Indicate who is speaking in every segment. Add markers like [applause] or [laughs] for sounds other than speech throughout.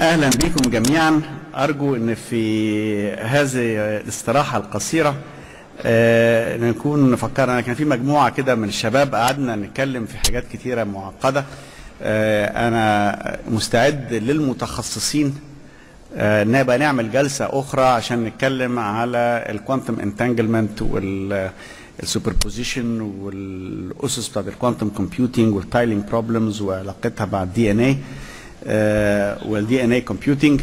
Speaker 1: أهلا بكم جميعا. أرجو إن في هذه الاستراحة القصيرة آه، نكون فكرنا كان في مجموعة كده من الشباب قعدنا نتكلم في حاجات كتيرة معقدة. آه، أنا مستعد للمتخصصين. آه، نبقى نعمل جلسة أخرى عشان نتكلم على ال quantum entanglement وال superposition والأسس بتاعت ال quantum computing وال tiling problems وعلاقتها مع ال DNA وال DNA computing وال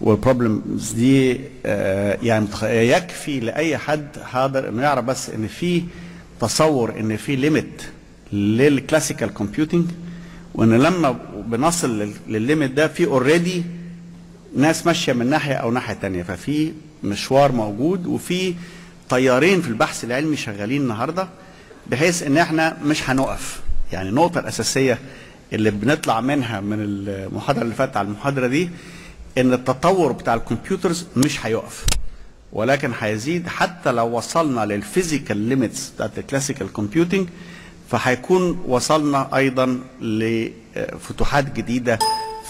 Speaker 1: problems دي آه، يعني يكفي لأي حد حاضر إنه يعرف بس إن في تصور إن في limit لل classical computing وإن لما بنصل لل- لل limit ده في already ناس ماشية من ناحية أو ناحية تانية ففي مشوار موجود وفي تيارين في البحث العلمي شغالين النهارده بحيث إن إحنا مش هنقف. يعني النقطة الأساسية اللي بنطلع منها من المحاضرة اللي فاتت على المحاضرة دي إن التطور بتاع ال computers مش هيقف ولكن هيزيد حتى لو وصلنا لل physical limits بتاعت ال classical computing فهيكون وصلنا أيضا لفتوحات جديدة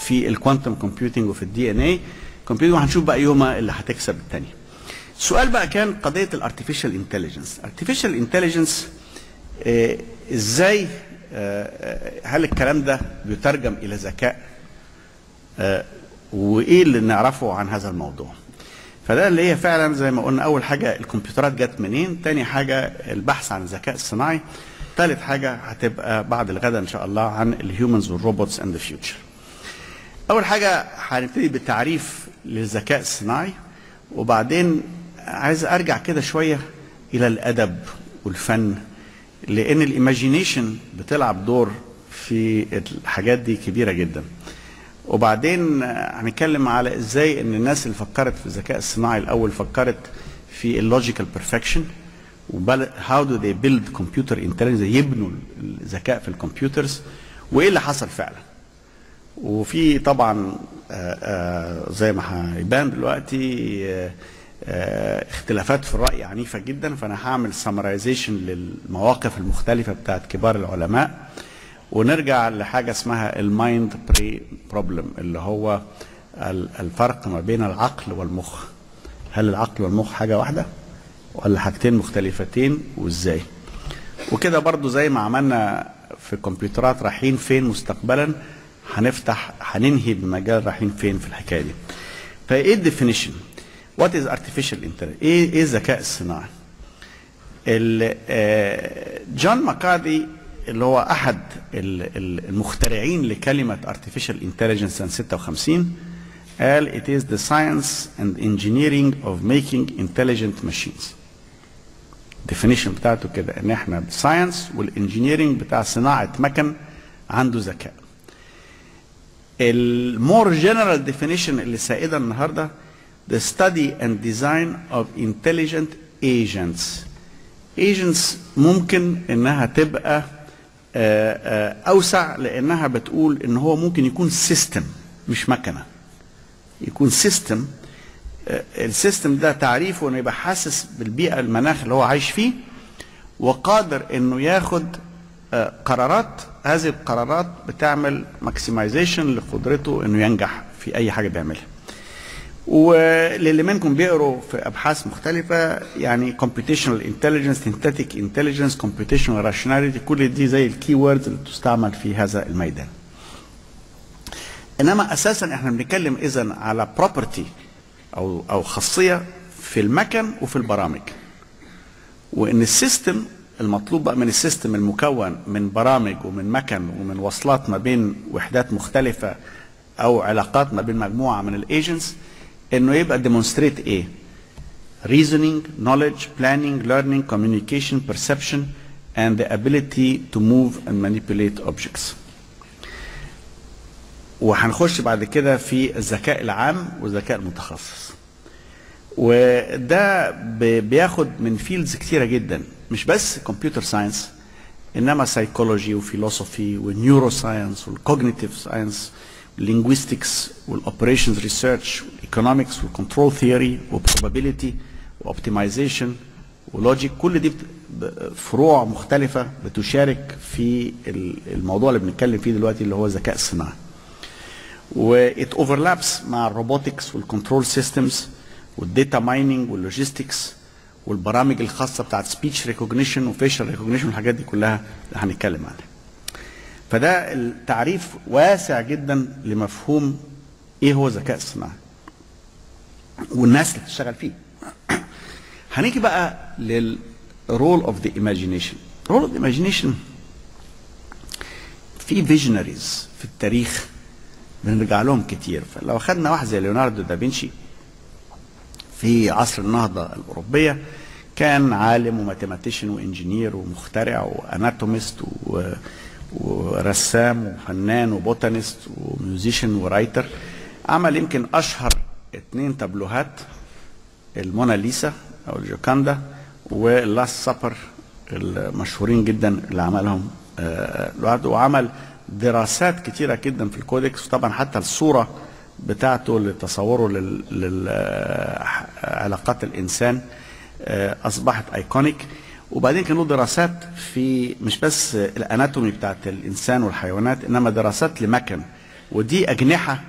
Speaker 1: في ال quantum computing وفي ال DNA computing وهنشوف بقى يومها اللي هتكسب الثانية السؤال بقى كان قضية ال artificial intelligence ال artificial intelligence إزاي هل الكلام ده بيترجم إلى ذكاء؟ آه، وإيه اللي نعرفه عن هذا الموضوع؟ فده اللي هي فعلا زي ما قلنا أول حاجة الكمبيوترات جت منين؟ تاني حاجة البحث عن الذكاء الصناعي ثالث حاجة هتبقى بعد الغداء إن شاء الله عن ال humans وال robots and the future أول حاجة هنبتدي بالتعريف للذكاء الصناعي وبعدين عايز أرجع كده شوية إلى الأدب والفن. لأن ال imagination بتلعب دور في الحاجات دي كبيرة جدا. وبعدين هنتكلم على إزاي إن الناس اللي فكرت في الذكاء الصناعي الأول فكرت في ال logical perfection how do they build computer intelligence يبنوا الذكاء في ال computers وإيه اللي حصل فعلا. وفي طبعا آه، آه، زي ما هيبان دلوقتي آه، آه، اختلافات في الرأي عنيفة جدا فأنا هعمل summarization للمواقف المختلفة بتاعت كبار العلماء. ونرجع لحاجة اسمها ال mind brain problem اللي هو ال- الفرق ما بين العقل والمخ. هل العقل والمخ حاجة واحدة ولا حاجتين مختلفتين وإزاي؟ وكده برضو زي ما عملنا في الكمبيوترات رايحين فين مستقبلا هنفتح هننهي بمجال رايحين فين في الحكاية دي. فإيه ال definition؟ what is artificial intelligence إيه إيه الذكاء الصناعي؟ ال- آه، جون مكارثي اللي هو أحد ال- ال- المخترعين لكلمة artificial intelligence سنه 56 قال it is the science and engineering of making intelligent machines. ال definition بتاعته كده إن إحنا ال science وال engineering بتاع صناعة مكن عنده ذكاء. ال more general definition اللي سائدة النهارده the study and design of intelligent agents. Agents ممكن إنها تبقى آه، آه، أوسع لإنها بتقول إن هو ممكن يكون system مش مكنة. يكون system ال system ده تعريفه إنه يبقى حاسس بالبيئة المناخ اللي هو عايش فيه وقادر إنه ياخد آه، قرارات. هذه القرارات بتعمل maximization لقدرته إنه ينجح في أي حاجة بيعملها. وللي منكم بيقروا في أبحاث مختلفة يعني computational intelligence synthetic intelligence computational rationality كل دي زي ال key words اللي تستعمل في هذا الميدان. إنما أساسا إحنا بنتكلم اذا على property أو أو خاصية في المكن وفي البرامج. وإن ال system المطلوب بقى من ال system المكون من برامج ومن مكن ومن وصلات ما بين وحدات مختلفة أو علاقات ما بين مجموعة من ال agents إنه يبقى demonstrate إيه reasoning knowledge planning learning communication perception and the ability to move and manipulate objects. وهنخش بعد كده في الذكاء العام والذكاء المتخصص. وده بياخد من fields كتيرة جدا. مش بس كمبيوتر science إنما سايكولوجي وفيلوسوفي ونيورو ساينس والكوجنيتيف ساينس linguistics والاوبريشنز ريسيرش والايكونومكس والكنترول ثيوري وبروبابيليتي واوبتمايزيشن ولوجيك كل دي فروع مختلفة بتشارك في ال- الموضوع اللي بنتكلم فيه دلوقتي اللي هو الذكاء الصناعي و it overlaps مع الروبوتكس والكنترول سيستمز والداتا مايننج واللوجيستكس والبرامج الخاصة بتاعت speech recognition و facial recognition والحاجات دي كلها اللي هنتكلم عنها. فده التعريف واسع جدا لمفهوم إيه هو الذكاء الصناعي. والناس اللي بتشتغل فيه. هنيجي بقى لل role of the imagination. role of the imagination في visionaries في التاريخ بنرجع لهم كتير فلو خدنا واحد زي ليوناردو دافنشي في عصر النهضة الأوروبية كان عالم و mathematician و engineer ومخترع و anatomist و... ورسام وفنان و botanist و musician و writer. عمل يمكن أشهر اتنين تابلوهات الموناليسا أو الجوكاندا وال Last Supper المشهورين جدا اللي عملهم لوحده. وعمل دراسات كتيرة جدا في ال codex. طبعا حتى الصورة بتاعته لتصوره لعلاقات الإنسان أصبحت iconic وبعدين كان له دراسات في مش بس ال anatomy بتاعت الانسان والحيوانات انما دراسات لمكن. ودي أجنحة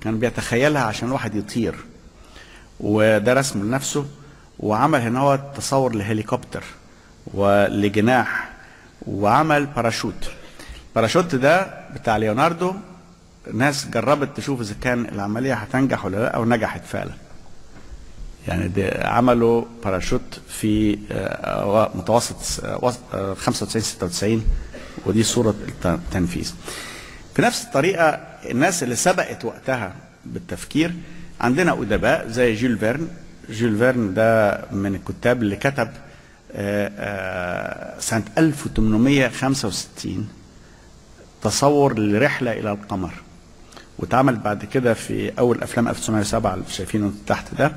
Speaker 1: كان بيتخيلها عشان الواحد يطير. وده رسم لنفسه وعمل هنا هو تصور لهليكوبتر ولجناح وعمل parachute. ال parachute ده بتاع ليوناردو ناس جربت تشوف إذا كان العملية هتنجح ولا لأ ونجحت فعلا. يعني ده عملوا باراشوت في متوسط 95 96 ودي صورة التنفيذ. في نفس الطريقة الناس اللي سبقت وقتها بالتفكير عندنا أدباء زي جيل فيرن. جيل فيرن ده من الكتاب اللي كتب سنة 1865 تصور لرحلة إلى القمر واتعمل بعد كده في أول أفلام 1907 اللي شايفينه تحت ده.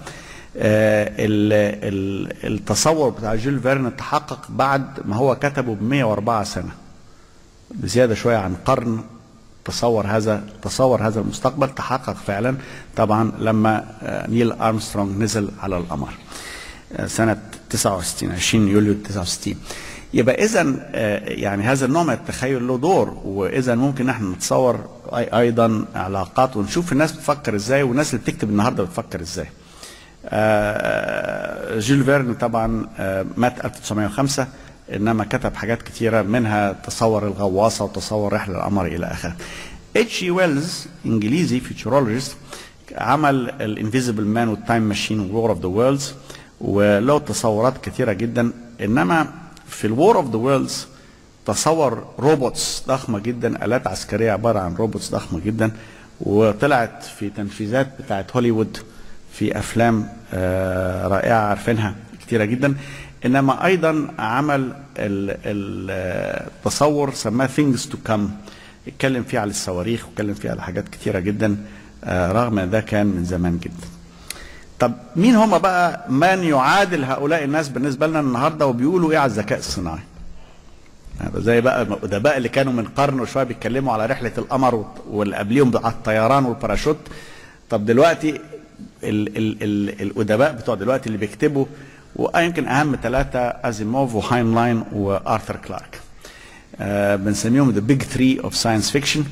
Speaker 1: التصور بتاع جيل فيرن تحقق بعد ما هو كتبه ب 104 سنة. بزيادة شوية عن قرن تصور هذا تصور هذا المستقبل تحقق فعلا. طبعا لما نيل أرمسترونج نزل على القمر سنة 69 20 يوليو 69 يبقى اذا يعني هذا النوع من التخيل له دور واذا ممكن إحنا نتصور أيضا علاقات ونشوف الناس بتفكر إزاي والناس اللي بتكتب النهارده بتفكر إزاي. جيل فيرن طبعا مات 1905 إنما كتب حاجات كتيرة منها تصور الغواصة وتصور رحلة القمر إلى آخره. اتش اي ويلز إنجليزي futurologist عمل ال Invisible Man وال Time Machine و War of the Worlds وله تصورات كثيره جدا إنما في ال War of the Worlds تصور robots ضخمة جدا آلات عسكرية عبارة عن robots ضخمة جدا وطلعت في تنفيذات بتاعت هوليوود. في أفلام رائعة عارفينها كتيرة جدا. إنما أيضا عمل التصور سماه things to come. اتكلم فيه على الصواريخ واتكلم فيه على حاجات كتيرة جدا رغم إن ده كان من زمان جدا. طب مين هم بقى من يعادل هؤلاء الناس بالنسبة لنا النهارده وبيقولوا إيه على الذكاء الصناعي؟ يعني زي بقى الادباء اللي كانوا من قرن وشوية بيتكلموا على رحلة القمر واللي قبليهم على الطيران والباراشوت. طب دلوقتي ال ال ال الأدباء بتوع دلوقتي اللي بيكتبوا ويمكن أهم ثلاثة ازيموف وهاينلاين وارثر كلارك آه بنسميهم the big three of science fiction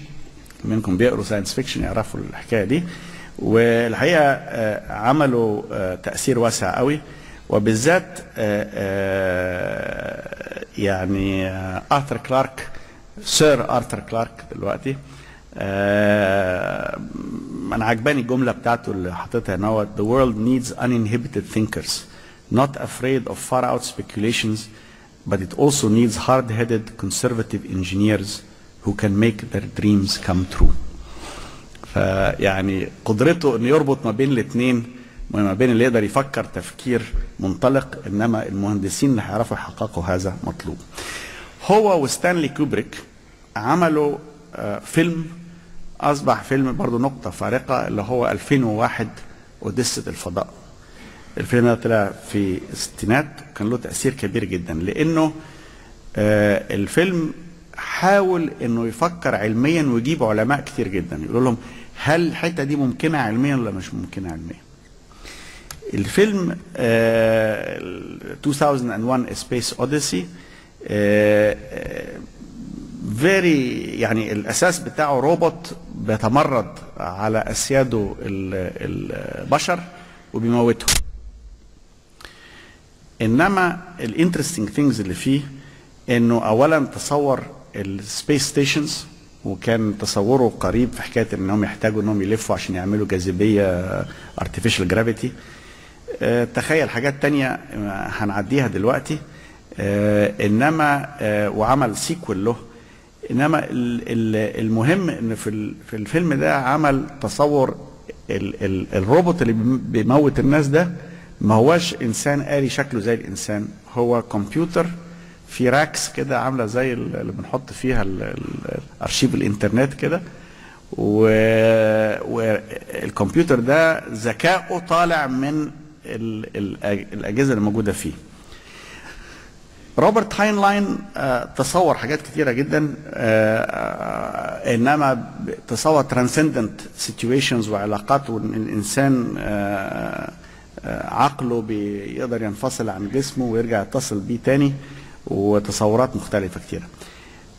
Speaker 1: منكم بيقروا science fiction يعرفوا الحكاية دي. والحقيقة آه عملوا آه تأثير واسع قوي. وبالذات يعني ارثر كلارك Sir ارثر كلارك دلوقتي. أنا عجباني الجملة بتاعته اللي حاططها هنا هو the world needs uninhibited thinkers not afraid of far out speculations but it also needs hard-headed conservative engineers who can make their dreams come true فيعني قدرته إنه يربط ما بين الاثنين ما بين اللي يقدر يفكر تفكير منطلق إنما المهندسين اللي هيعرفوا يحققوا هذا مطلوب. هو وستانلي كوبريك عملوا فيلم أصبح فيلم برضه نقطة فارقة اللي هو 2001 أوديسة الفضاء. الفيلم ده طلع في الستينات وكان له تأثير كبير جدا لأنه الفيلم حاول إنه يفكر علميا ويجيب علماء كتير جدا يقول لهم هل الحتة دي ممكنة علميا ولا مش ممكنة علميا؟ الفيلم آه 2001 Space Odyssey very يعني الأساس بتاعه روبوت بيتمرد على أسياده ال- البشر وبيموتهم إنما ال interesting things اللي فيه إنه اولا تصور ال space stations وكان تصوره قريب في حكاية إنهم يحتاجوا إنهم يلفوا عشان يعملوا جاذبية artificial gravity تخيل حاجات تانية آه، هنعديها دلوقتي. آه، إنما آه، وعمل sequel له إنما ال- ال- المهم إن في في الفيلم ده عمل تصور ال ال الروبوت اللي بيم- بيموت الناس ده ما هواش إنسان آلي شكله زي الإنسان. هو كمبيوتر في racks كده عاملة زي ال- اللي بنحط فيها ال- ال- أرشيف الإنترنت كده. والكمبيوتر ده ذكائه طالع من الأجهزة اللي موجودة فيه. روبرت هاينلاين آه، تصور حاجات كتيرة جدا آه، آه، إنما تصور transcendent situations وعلاقات وان الإنسان عقله بيقدر ينفصل عن جسمه ويرجع يتصل بيه تاني وتصورات مختلفة كتيرة.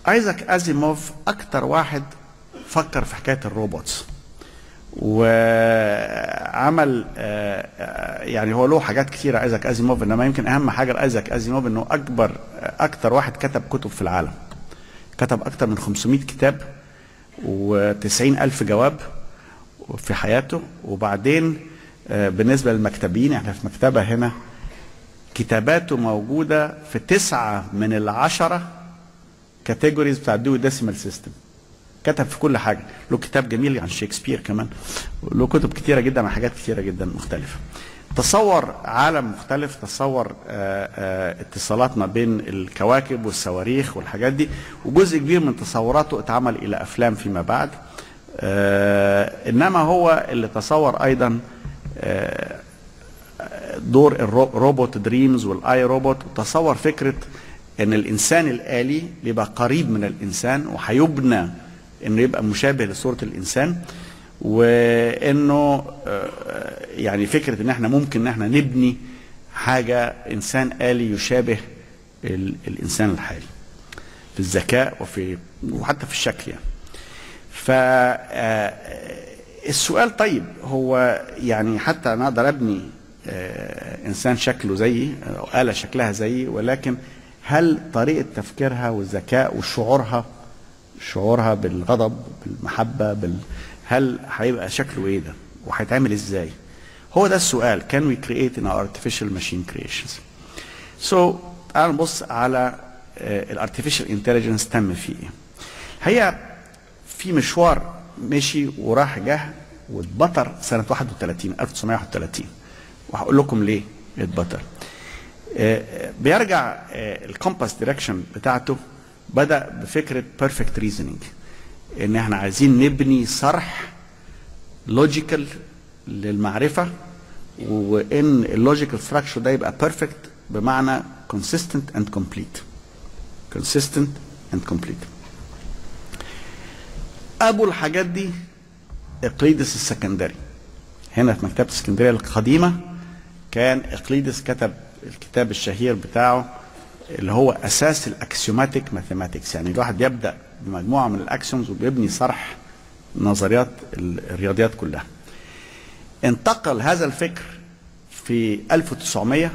Speaker 1: ايزاك ازيموف أكتر واحد فكر في حكاية ال robots. وعمل آه، آه، يعني هو له حاجات كثيرة ايزاك ازيموف إنما يمكن أهم حاجة لإيزاك ازيموف إنه أكبر أكتر واحد كتب كتب في العالم. كتب أكتر من 500 كتاب و90 ألف جواب في حياته. وبعدين آه، بالنسبة للمكتبين إحنا في مكتبة هنا كتاباته موجودة في تسعة من العشرة categories بتاع ال Dewey Decimal System كتب في كل حاجة. له كتاب جميل عن شكسبير كمان. له كتب كتيرة جدا عن حاجات كتيرة جدا مختلفة. تصور عالم مختلف تصور آه، آه، اتصالات ما بين الكواكب والصواريخ والحاجات دي. وجزء كبير من تصوراته اتعمل إلى أفلام فيما بعد. آه، إنما هو اللي تصور أيضا دور ال Robot Dreams وال I, Robot. وتصور فكرة إن الإنسان الآلي بيبقى قريب من الإنسان وهيبنى إنه يبقى مشابه لصورة الإنسان وإنه آه، يعني فكرة إن إحنا ممكن إن إحنا نبني حاجة إنسان آلي يشابه ال- الإنسان الحالي في الذكاء وفي وحتى في الشكل يعني. ف آه، السؤال طيب هو يعني حتى أنا أقدر أبني آه، إنسان شكله زيي أو آلة شكلها زيي ولكن هل طريقة تفكيرها والذكاء وشعورها شعورها بالغضب بالمحبة بال هل هيبقى شكله إيه ده؟ وهيتعمل إزاي؟ هو ده السؤال. Can we create in our artificial machine creations? So تعال نبص على ال artificial intelligence تم فيه. إيه هي في مشوار مشي وراح جه واتبطر سنة 31 1931 وهقول لكم ليه اتبطر. آه، بيرجع ال compass direction بتاعته بدأ بفكرة perfect reasoning إن إحنا عايزين نبني صرح logical للمعرفة وإن ال logical structure ده يبقى perfect بمعنى consistent and complete. consistent and complete. أبو الحاجات دي إقليدس السكندري. هنا في مكتبة اسكندرية القديمة كان إقليدس كتب الكتاب الشهير بتاعه اللي هو أساس ال axiomatic mathematics يعني الواحد يبدأ بمجموعة من ال axioms وبيبني صرح نظريات الرياضيات كلها. انتقل هذا الفكر في 1900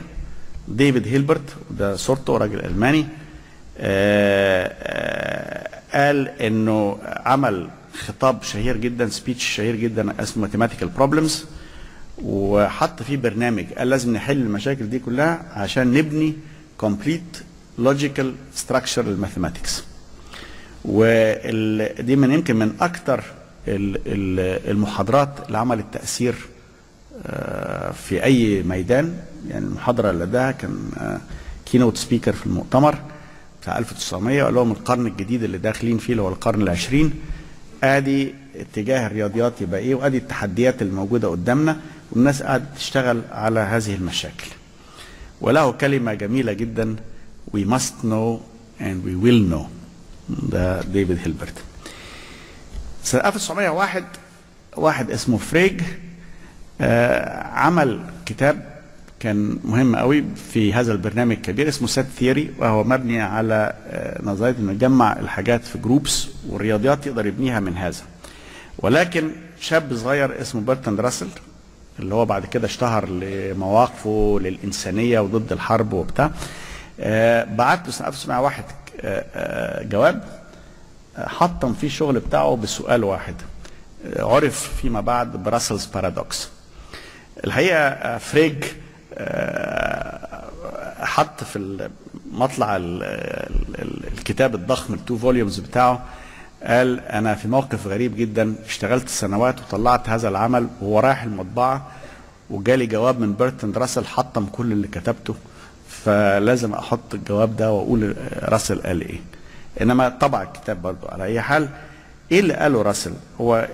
Speaker 1: ديفيد هيلبرت وده صورته راجل ألماني آه، آه، قال إنه عمل خطاب شهير جدا speech شهير جدا اسمه Mathematical Problems وحط فيه برنامج قال لازم نحل المشاكل دي كلها عشان نبني complete logical structure لل mathematics ودي من يمكن من ال- المحاضرات اللي عملت تاثير آه، في أي ميدان. يعني المحاضرة اللي اداها كان keynote speaker في المؤتمر بتاع 1900 وقال لهم القرن الجديد اللي داخلين فيه اللي هو القرن العشرين. آدي اتجاه الرياضيات يبقى إيه؟ وآدي التحديات الموجودة قدامنا والناس قاعدة تشتغل على هذه المشاكل. وله كلمة جميلة جدا. We must know and we will know. ده ديفيد هيلبرت سنة 1901 واحد اسمه فريج آه عمل كتاب كان مهم قوي في هذا البرنامج الكبير اسمه set theory وهو مبني على آه نظرية إنه يجمع الحاجات في groups والرياضيات يقدر يبنيها من هذا. ولكن شاب صغير اسمه برتند راسل اللي هو بعد كده اشتهر لمواقفه للإنسانية وضد الحرب وبتاع. آه، بعت له سنة 1901 آه، آه، جواب حطم فيه الشغل بتاعه بسؤال واحد. عرف فيما بعد ب Russell's paradox. الحقيقة فريج حط في مطلع ال- ال- ال- الكتاب الضخم ال two volumes بتاعه قال أنا في موقف غريب جدا اشتغلت سنوات وطلعت هذا العمل وهو رايح المطبعة وجالي جواب من برتند راسل حطم كل اللي كتبته فلازم أحط الجواب ده وأقول راسل قال إيه. إنما طبع الكتاب برضو على أي حال إيه اللي قاله راسل؟ هو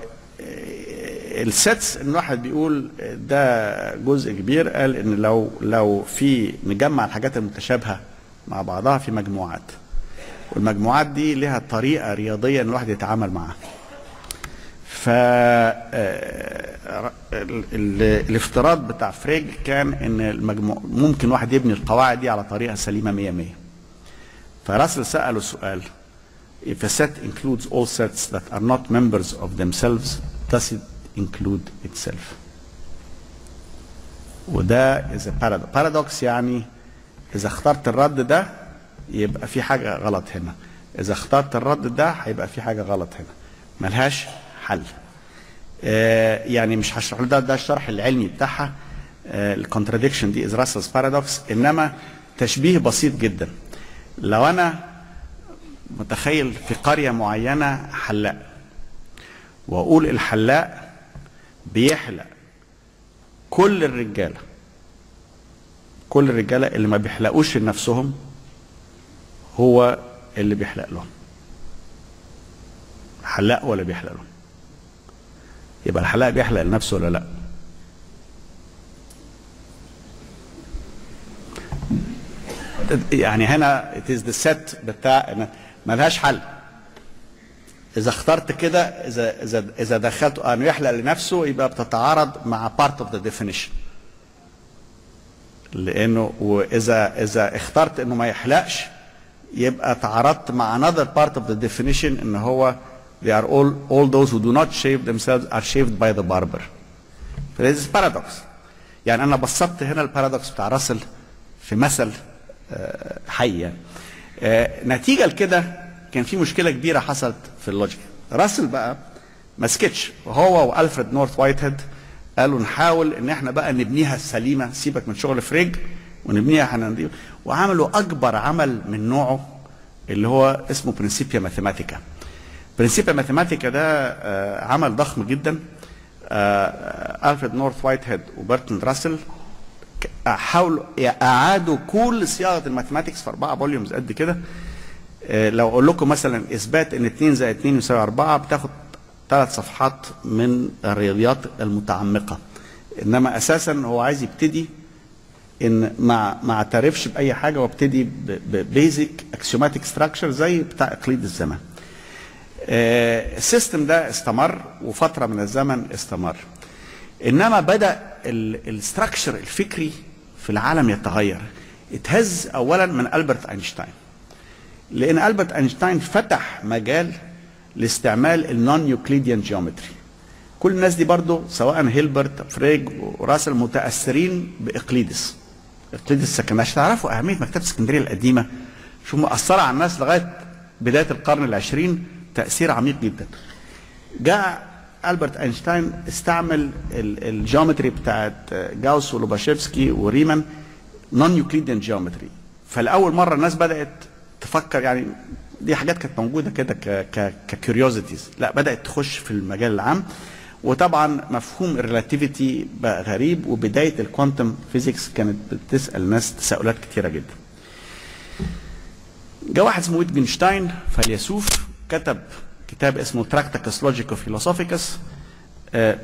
Speaker 1: ال sets إن واحد بيقول ده جزء كبير قال إن لو لو في نجمع الحاجات المتشابهة مع بعضها في مجموعات. والمجموعات دي لها طريقة رياضية إن الواحد يتعامل معاها ف آه، ال- ال- الافتراض بتاع فريج كان إن المجموع ممكن واحد يبني القواعد دي على طريقة سليمة 100 100 فراسل ساله سؤال If a set includes all sets that are not members of themselves, does it include itself? وده is a paradox. paradox يعني إذا اخترت الرد ده يبقى في حاجة غلط هنا. إذا اخترت الرد ده هيبقى في حاجة غلط هنا. ملهاش حل. آه يعني مش هشرح ده ده الشرح العلمي بتاعها ال contradiction دي is Russell's paradox إنما تشبيه بسيط جدا. لو أنا متخيل في قرية معينة حلاق وأقول الحلاق بيحلق كل الرجالة كل الرجالة اللي ما بيحلقوش لنفسهم هو اللي بيحلق لهم. حلاق ولا بيحلق لهم؟ يبقى الحلاق بيحلق لنفسه ولا لا؟ يعني هنا it is the set بتاع ملهاش حل. إذا اخترت كده إذا إذا إذا دخلت انه يحلق لنفسه يبقى بتتعارض مع part of the definition. لأنه وإذا إذا اخترت إنه ما يحلقش يبقى تعارضت مع another part of the definition إن هو they are all all those who do not shave themselves are shaved by the barber. فده is paradox. يعني أنا بسطت هنا ال paradox بتاع راسل في مثل آه، حي يعني. آه، نتيجة لكده كان في مشكلة كبيرة حصلت في ال logic راسل بقى ما سكتش هو وألفريد نورث وايت هيد قالوا نحاول إن إحنا بقى نبنيها سليمة سيبك من شغل فريج ونبنيها إحنا وعملوا أكبر عمل من نوعه اللي هو اسمه Principia Mathematica Principia Mathematica ده آه، عمل ضخم جدا. آه، ألفريد نورث وايت هيد وبرتون راسل حاولوا اعادوا كل صياغة ال mathematics في أربعة volumes قد كده. آه، لو أقول لكم مثلا إثبات إن 2 زائد 2 يساوي 4 بتاخد ثلاث صفحات من الرياضيات المتعمقة. إنما أساسا هو عايز يبتدي إن ما ما اعترفش بأي حاجة وابتدي ب basic axiomatic structure زي بتاع إقليدس زمان. آه، ال system ده استمر وفترة من الزمن استمر. إنما بدأ ال structure الفكري في العالم يتغير. اتهز اولا من ألبرت أينشتاين. لأن ألبرت أينشتاين فتح مجال لاستعمال ال non-Euclidean geometry كل الناس دي برضو سواء هيلبرت فريج وراسل متأثرين بإقليدس. اقليدس كان عشان تعرفوا أهمية مكتبة اسكندرية القديمة شوف مأثرة على الناس لغاية بداية القرن العشرين تأثير عميق جدا. جاء ألبرت أينشتاين استعمل ال- ال geometry بتاعت جاوس ولوباشيفسكي وريمان non-Euclidean geometry فلاول مرة الناس بدأت تفكر يعني دي حاجات كانت موجودة كده ك curiosities لا بدأت تخش في المجال العام. وطبعا مفهوم ال relativity بقى غريب وبداية ال quantum physics كانت بتسأل ناس تساؤلات كتيرة جدا. جاء واحد اسمه ويتجنشتاين فيلسوف كتب كتاب اسمه Tractatus Logico-Philosophicus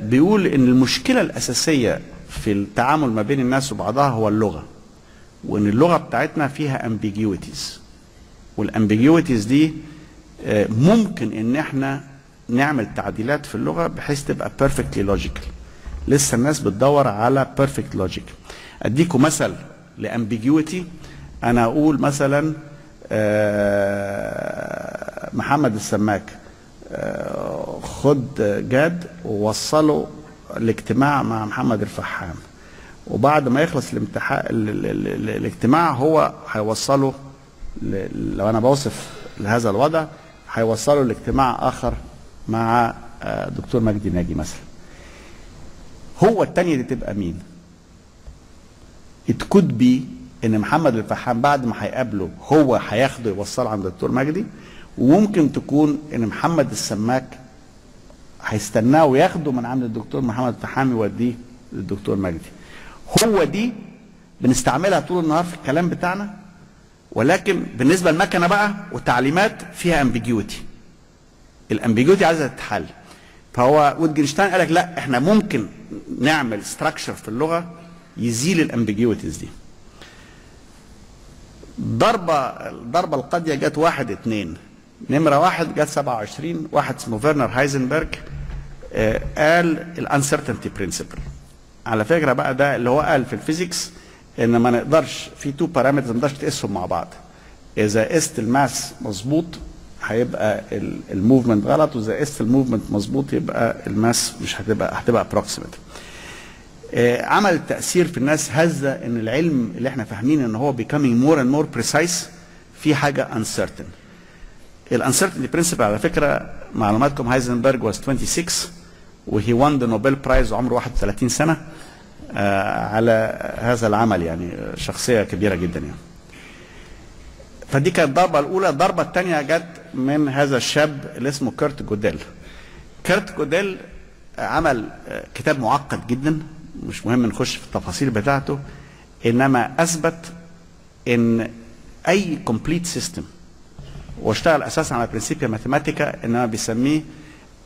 Speaker 1: بيقول إن المشكلة الأساسية في التعامل ما بين الناس وبعضها هو اللغة وإن اللغة بتاعتنا فيها ambiguities وال ambiguities دي آه، ممكن إن إحنا نعمل تعديلات في اللغة بحيث تبقى perfectly logical لسه الناس بتدور على perfect logic أديكم مثل لامبيجيوتي أنا أقول مثلا آه، محمد السماك آه، خد جاد ووصله الاجتماع مع محمد الفحام. وبعد ما يخلص الامتحان ال- ال- ال- الاجتماع هو هيوصله لو أنا بوصف لهذا الوضع هيوصله لاجتماع آخر مع آه، دكتور مجدي ناجي مثلا. هو التانية دي تبقى مين؟ could be إن محمد الفحام بعد ما هيقابله هو هياخده يوصله عند الدكتور مجدي وممكن تكون إن محمد السماك هيستناه وياخده من عند الدكتور محمد الفحام يوديه للدكتور مجدي. هو دي بنستعملها طول النهار في الكلام بتاعنا ولكن بالنسبة للمكنة بقى والتعليمات فيها امبيجيوتي ال ambiguity عايزة تتحل. فهو ويتجنشتاين قال لك لا إحنا ممكن نعمل structure في اللغة يزيل ال ambiguities دي. ضربة الضربة القاضية جت واحد اتنين. نمرة واحد جت 27 واحد اسمه فيرنر هايزنبرج آه، قال ال uncertainty principle على فكرة بقى ده اللي هو قال في ال physics إن ما نقدرش في two parameters ما نقدرش تقيسهم مع بعض. إذا قست ال mass مظبوط هيبقى ال movement غلط وإذا قست ال movement مظبوط يبقى ال mass مش هتبقى هتبقى approximate آه، عمل تأثير في الناس هزة إن العلم اللي إحنا فاهمين إن هو becoming more and more precise في حاجة uncertain. ال uncertainty principle على فكرة معلوماتكم هايزنبرج was 26 و he won the Nobel Prize وعمره 31 سنة آه، على هذا العمل يعني آه، شخصية كبيرة جدا يعني. فدي كانت الضربة الأولى، الضربة الثانية جت من هذا الشاب اللي اسمه كيرت جوديل. كيرت جوديل عمل كتاب معقد جدا مش مهم نخش في التفاصيل بتاعته إنما أثبت إن أي complete system واشتغل أساسا على Principia Mathematica إنما بيسميه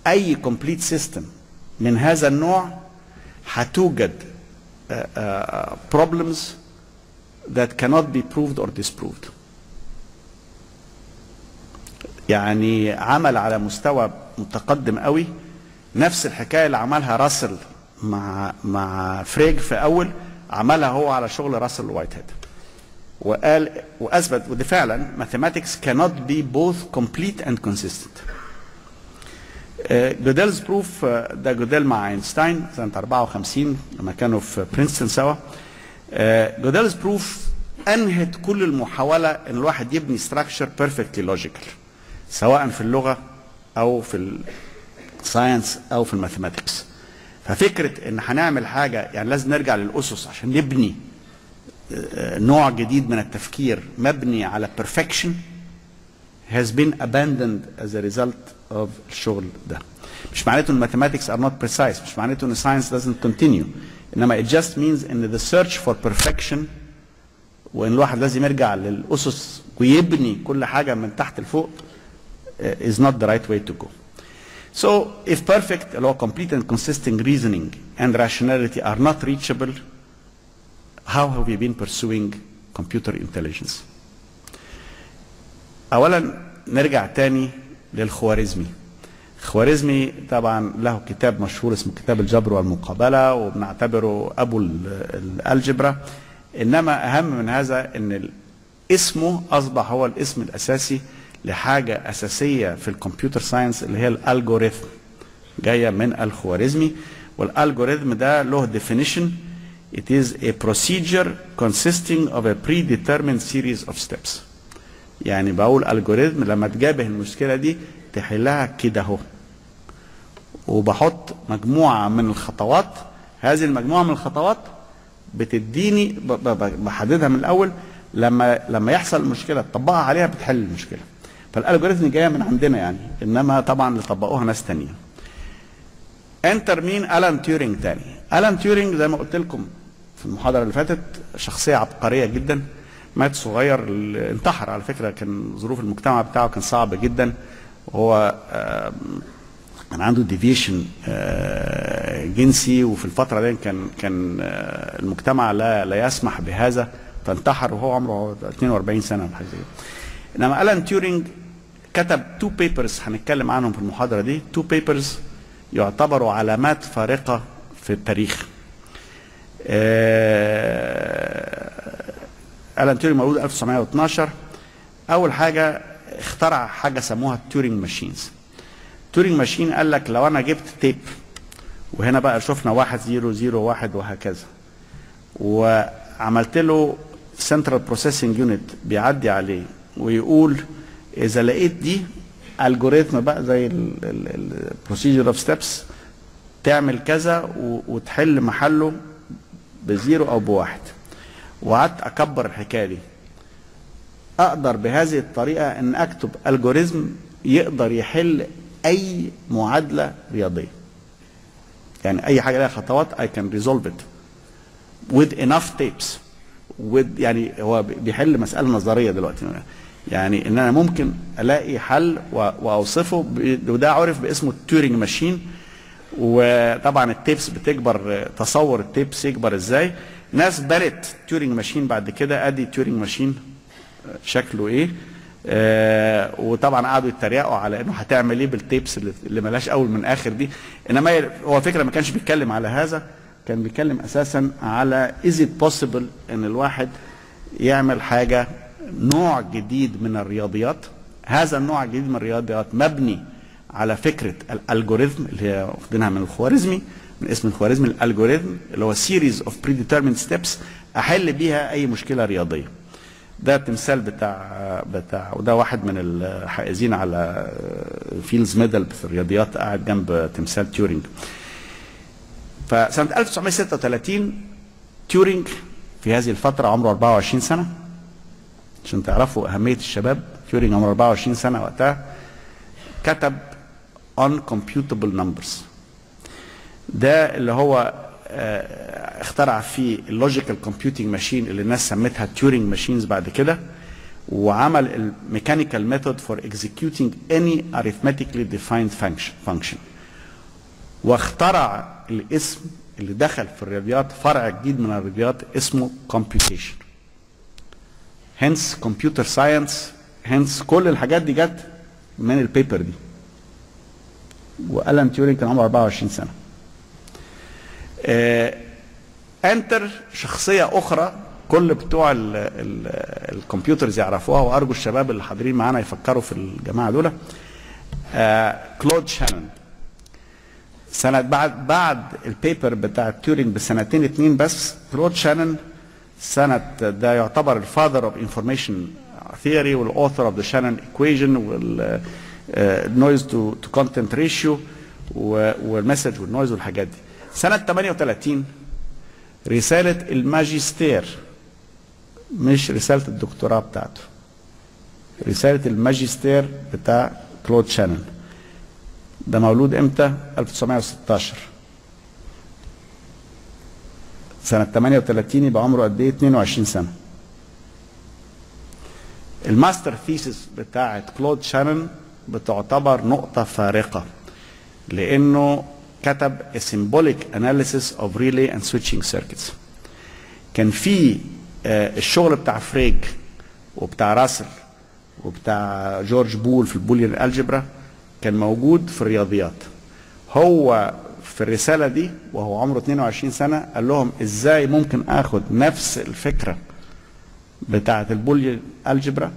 Speaker 1: أي complete system من هذا النوع هتوجد problems that cannot be proved or disproved يعني عمل على مستوى متقدم قوي. نفس الحكاية اللي عملها راسل مع مع فريج في أول عملها هو على شغل راسل وايت هيد وقال وأثبت وده فعلا mathematics cannot be both complete and consistent. Gödel's proof ده جوديل مع أينشتاين سنة 54 لما كانوا في برينستون سوا. Gödel's proof أنهت كل المحاولة إن الواحد يبني structure perfectly logical سواء في اللغة أو في ال science أو في ال mathematics ففكرة إن هنعمل حاجة يعني لازم نرجع للأسس عشان نبني نوع جديد من التفكير مبني على perfection has been abandoned as a result of الشغل ده. مش معناته إن mathematics are not precise مش معناته إن science doesn't continue إنما it just means إن the search for perfection وإن الواحد لازم يرجع للأسس ويبني كل حاجة من تحت لفوق is not the right way to go So if perfect هو complete and consistent reasoning and rationality are not reachable how have we been pursuing computer intelligence اولا نرجع تاني للخوارزمي خوارزمي طبعا له كتاب مشهور اسمه كتاب الجبر والمقابلة وبنعتبره أبو الألجبرا إنما أهم من هذا إن اسمه أصبح هو الاسم الأساسي لحاجة أساسية في الكمبيوتر ساينس اللي هي الألجوريثم جاية من الخوارزمي والألجوريثم ده له definition It is a procedure consisting of a predetermined series of steps. يعني بقول الجوريزم لما تجابه المشكلة دي تحلها كده أهو. وبحط مجموعة من الخطوات هذه المجموعة من الخطوات بتديني بحددها من الأول لما لما يحصل مشكلة تطبقها عليها بتحل المشكلة. فالالجوريزم جاية من عندنا يعني إنما طبعا اللي طبقوها ناس تانيين. enter مين ألان تيورينج تاني. ألان تيورينج زي ما قلت لكم في المحاضرة اللي فاتت شخصية عبقرية جدا مات صغير انتحر على فكرة كان ظروف المجتمع بتاعه كان صعب جدا وهو كان عنده deviation جنسي وفي الفترة دي كان كان المجتمع لا لا يسمح بهذا فانتحر وهو عمره 42 سنة حاجة إنما ألان تيورينج كتب two papers هنتكلم عنهم في المحاضرة دي. two papers يعتبروا علامات فارقة في التاريخ. الان تيورينج مولود 1912 أول حاجة اخترع حاجة سموها Turing machines Turing machine قال لك لو أنا جبت tape وهنا بقى شفنا واحد zero zero واحد وهكذا. وعملت له central processing unit بيعدي عليه ويقول إذا لقيت دي algorithm بقى زي ال procedure of steps تعمل كذا وتحل محله ب zero أو بواحد. وقعدت أكبر الحكاية دي. أقدر بهذه الطريقة إن أكتب algorithm يقدر يحل أي معادلة رياضية. يعني أي حاجة لها خطوات I can resolve it with enough tapes with يعني هو بيحل مسألة نظرية دلوقتي. يعني إن أنا ممكن ألاقي حل وأوصفه وده عرف باسمه ال Turing machine وطبعا ال tapes بتكبر تصور ال tapes يكبر إزاي. ناس بنت Turing machine بعد كده. أدي Turing machine شكله إيه. آه وطبعا قعدوا يتريقوا على إنه هتعمل إيه بال tapes اللي, ملهاش أول من آخر دي. إنما هو فكرة ما كانش بيتكلم على هذا. كان بيتكلم أساسا على is it possible إن الواحد يعمل حاجة نوع جديد من الرياضيات. هذا النوع الجديد من الرياضيات مبني على فكرة ال algorithm اللي هي واخدينها من الخوارزمي من اسم الخوارزمي ال algorithm اللي هو series of predetermined steps أحل بيها أي مشكلة رياضية. ده التمثال بتاع بتاع وده واحد من الحائزين على Fields Medal في الرياضيات قاعد جنب تمثال تيورينج فسنة 1936 تيورينج في هذه الفترة عمره 24 سنة عشان تعرفوا أهمية الشباب. تيورينج عمره 24 سنة وقتها كتب uncomputable numbers. ده اللي هو آه، اخترع فيه ال logical computing machine اللي الناس سمتها Turing machines بعد كده وعمل ال mechanical method for any arithmetically defined function function. واخترع الاسم اللي دخل في الرياضيات فرع جديد من الرياضيات اسمه computation. Hence computer science hence كل الحاجات دي جت من ال paper دي. وألان تيورينج كان عمره 24 سنة. آه، enter شخصية أخرى كل بتوع ال ال ال computers يعرفوها وأرجو الشباب اللي حاضرين معانا يفكروا في الجماعة دول. آه، كلود شانون سنة بعد بعد ال paper بتاع تيورينج بسنتين اتنين بس كلود شانون سنة ده يعتبر ال father of information theory وال author of the Shannon equation وال noise to to content ratio وال message وال noise والحاجات دي. سنة 38 رسالة الماجستير مش رسالة الدكتوراه بتاعته. رسالة الماجستير بتاع كلود شانون ده مولود إمتى؟ 1916 سنة 38 يبقى عمره قد إيه؟ 22 سنة. ال master thesis بتاعت كلود شانون بتعتبر نقطة فارقة لأنه كتب a symbolic analysis of relay and switching circuits. كان في آه، الشغل بتاع فريج وبتاع راسل وبتاع جورج بول في البوليان الجبرا كان موجود في الرياضيات. هو في الرسالة دي وهو عمره 22 سنة قال لهم إزاي ممكن آخد نفس الفكرة بتاعة ال Boolean algebra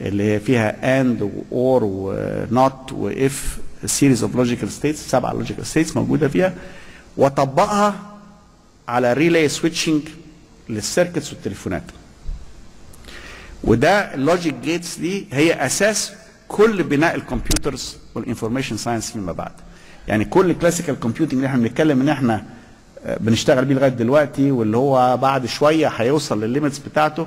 Speaker 1: اللي هي فيها and or و not و if series of logical states سبع logical states موجودة فيها واطبقها على relay switching لل circuits والتليفونات. وده ال logic gates دي هي أساس كل بناء ال computers وال information science فيما بعد. يعني كل classical computing اللي إحنا بنتكلم ان إحنا بنشتغل بيه لغاية دلوقتي واللي هو بعد شوية هيوصل للل limits بتاعته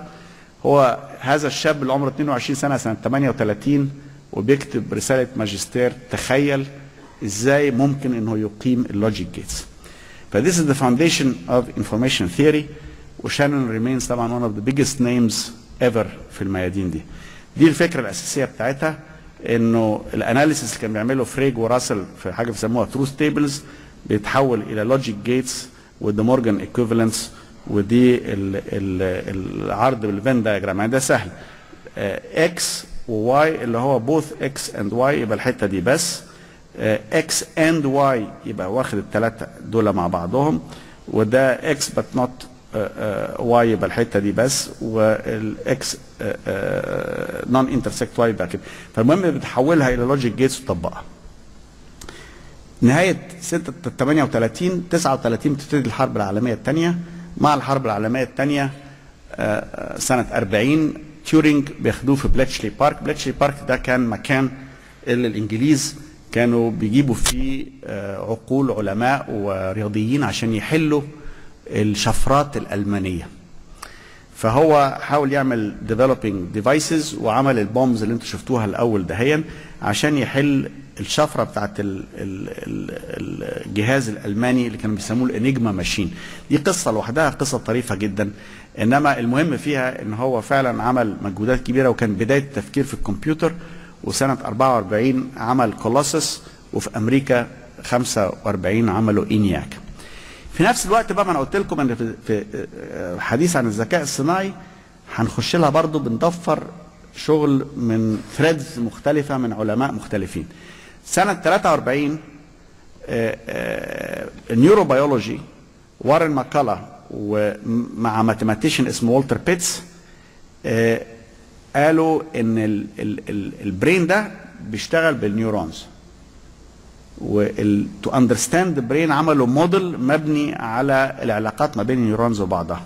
Speaker 1: هو هذا الشاب اللي عمره 22 سنة سنة 38 وبيكتب رسالة ماجستير. تخيل إزاي ممكن انه يقيم ال logic gates. ف this is the foundation of information theory وشانون remains طبعا one of the biggest names ever في الميادين دي. دي الفكرة الأساسية بتاعتها. إنه ال analysis اللي كان بيعمله فريج وراسل في حاجة بيسموها truth tables بيتحول إلى logic gates و De Morgan equivalence ودي ال ال العرض بال Venn diagram يعني ده سهل. x و y اللي هو both x and y يبقى الحتة دي بس. x and y يبقى واخد الثلاثه دول مع بعضهم. وده x but not y يبقى الحتة دي بس وال x non intersect y يبقى كده فالمهم بتحولها إلى logic gates وتطبقها. نهاية 6 38 39 بتبتدي الحرب العالمية الثانية مع الحرب العالمية الثانية سنة 40 تيورينج بياخدوه في بلاتشلي بارك بلاتشلي بارك ده كان مكان اللي الإنجليز كانوا بيجيبوا فيه آه، عقول علماء ورياضيين عشان يحلوا الشفرات الألمانية. فهو حاول يعمل developing devices وعمل ال Bombes اللي أنتوا شفتوها الأول دهيا عشان يحل الشفرة بتاعت ال ال ال الجهاز الألماني اللي كانوا بيسموه الإنيجما ماشين. دي قصة لوحدها قصة طريفة جدا. إنما المهم فيها إن هو فعلا عمل مجهودات كبيرة وكان بداية التفكير في الكمبيوتر وسنة 44 عمل كولوسس وفي أمريكا 45 عملوا إنياك. في نفس الوقت بقى ما أنا قلت لكم ان في, في حديث عن الذكاء الصناعي هنخش لها برضو بنضفر شغل من threads مختلفة من علماء مختلفين. سنة 43 ال neurobiology وارن ماكولوك ومع mathematician اسمه والتر بيتس آه، قالوا إن ال ال ال ال brain ده بيشتغل بال neurons to understand brain عملوا موديل مبني على العلاقات ما بين ال neurons وبعضها.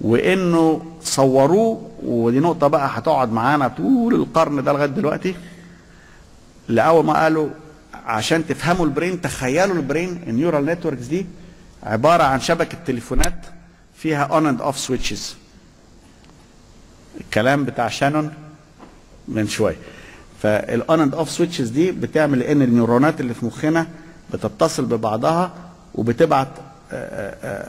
Speaker 1: وإنه صوروه ودي نقطة بقى هتقعد معانا طول القرن ده لغاية دلوقتي. لأول ما قالوا عشان تفهموا ال brain تخيلوا ال brain ال neural networks دي عبارة عن شبكة تليفونات فيها on and off switches الكلام بتاع شانون من شوية. فال on and off switches دي بتعمل إن النيورونات اللي في مخنا بتتصل ببعضها وبتبعت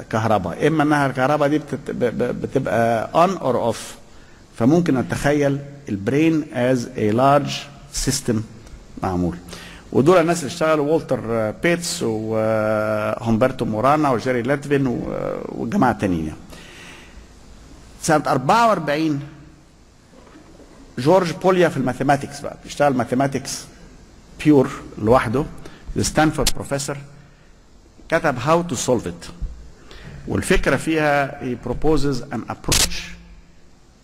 Speaker 1: كهرباء. إما إنها الكهرباء دي بتبقى on or off فممكن نتخيل ال brain as a large system معمول. ودول الناس اللي اشتغلوا والتر بيتس وهومبرتو ماتورانا وجيري ليتفين وجماعة تانيين سنة 44 جورج بوليا في ال mathematics بقى. بيشتغل mathematics pure لوحده. ستانفورد بروفيسور كتب How to Solve It والفكرة فيها he proposes an approach.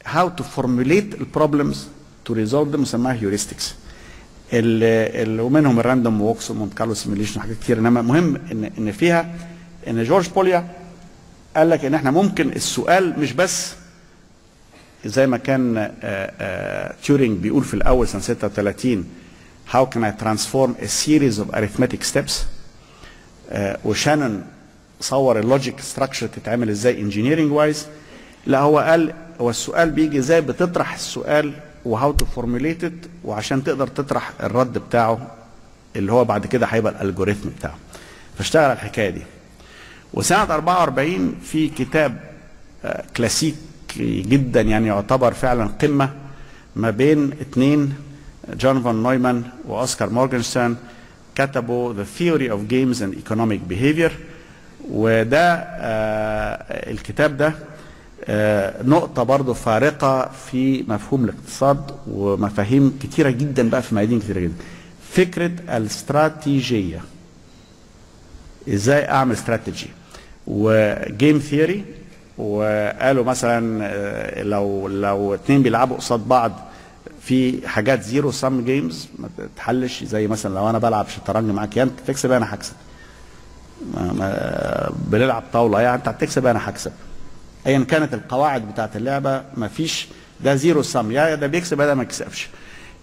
Speaker 1: How to formulate ال problems to resolve them. مسماها اللي ومنهم ال random walks و Monte Carlo simulation وحاجات كتير. إنما مهم إن إن فيها إن جورج بوليا قال لك إن إحنا ممكن السؤال مش بس زي ما كان تيورينج بيقول في الأول سنة 36 how can I transform a series of arithmetic steps? آه وشانون صور ال logic structure تتعمل إزاي engineering wise لا هو قال هو السؤال بيجي إزاي بتطرح السؤال و how to formulate وعشان تقدر تطرح الرد بتاعه اللي هو بعد كده هيبقى ال algorithm بتاعه. فاشتغل على الحكاية دي. وسنة 44 في كتاب آه كلاسيك جدا يعني يعتبر فعلا قمة ما بين اثنين جون فون نويمان وأوسكار مورجنستان كتبوا The Theory of Games and Economic Behavior. وده آه الكتاب ده آه نقطة برضه فارقة في مفهوم الاقتصاد ومفاهيم كتيرة جدا بقى في ميادين كتيرة جدا. فكرة الاستراتيجية. إزاي أعمل استراتيجي؟ و game theory وقالوا مثلا آه لو لو اتنين بيلعبوا قصاد بعض في حاجات zero sum games ما تتحلش زي مثلا لو أنا بلعب شطرنج معاك يا أنت تكسب أنا هكسب. بنلعب طاولة يعني أنت هتكسب أنا هكسب. ايا كانت القواعد بتاعت اللعبة ما فيش ده zero sum يا ده بيكسب ده ما يكسبش.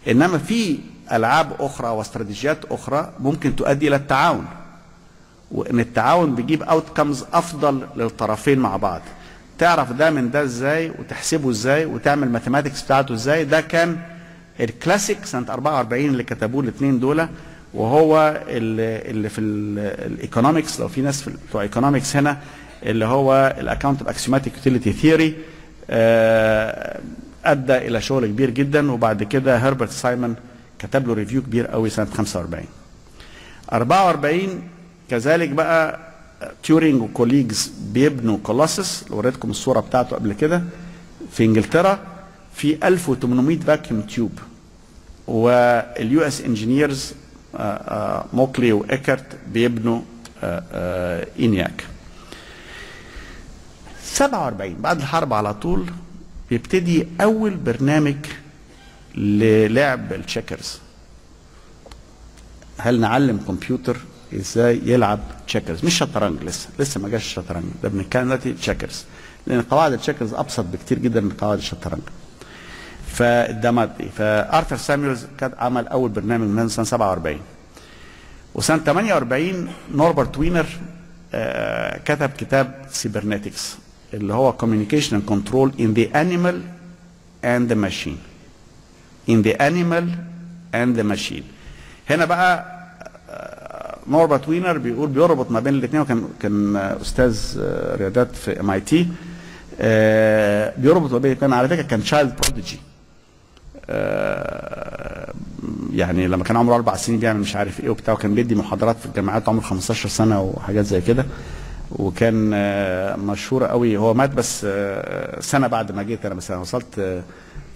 Speaker 1: إنما في ألعاب أخرى واستراتيجيات أخرى ممكن تؤدي إلى التعاون. وإن التعاون بيجيب outcomes أفضل للطرفين مع بعض. تعرف ده من ده إزاي وتحسبه إزاي وتعمل mathematics بتاعته إزاي. ده كان الكلاسيك سنة 44 اللي كتبوه الاثنين دول وهو اللي, في ال economics لو في ناس في بتوع economics هنا اللي هو ال account axiomatic utility theory أدى إلى شغل كبير جدا. وبعد كده هربرت سايمون كتب له review كبير قوي سنة 45 44 كذلك بقى تيورينج و colleagues بيبنوا Colossus وريتكم الصورة بتاعته قبل كده في إنجلترا في 1800 vacuum tube وال US engineers موكلي وايكرت بيبنوا ENIAC 47 بعد الحرب على طول بيبتدي أول برنامج للعب ال checkers هل نعلم كمبيوتر؟ إزاي يلعب checkers مش شطرنج لسه لسه ما جاش الشطرنج ده بنتكلم دلوقتي checkers لأن قواعد ال checkers أبسط بكتير جدا من قواعد الشطرنج. فالدمات دي فآرثر ساميولز كان عمل أول برنامج من سنة 47 وسنة 48 نوربرت وينر آه كتب كتاب Cybernetics اللي هو communication and control in the animal and the machine. In the animal and the machine. هنا بقى نوربرت وينر؟ بيقول بيربط ما بين الاثنين وكان كان أستاذ رياضات في MIT بيربط ما بين كان على فكرة كان child prodigy يعني لما كان عمره أربع سنين بيعمل مش عارف إيه وبتاع وكان بيدي محاضرات في الجامعات عمره 15 سنة وحاجات زي كده. وكان مشهور قوي. هو مات بس سنة بعد ما جيت أنا مثلا وصلت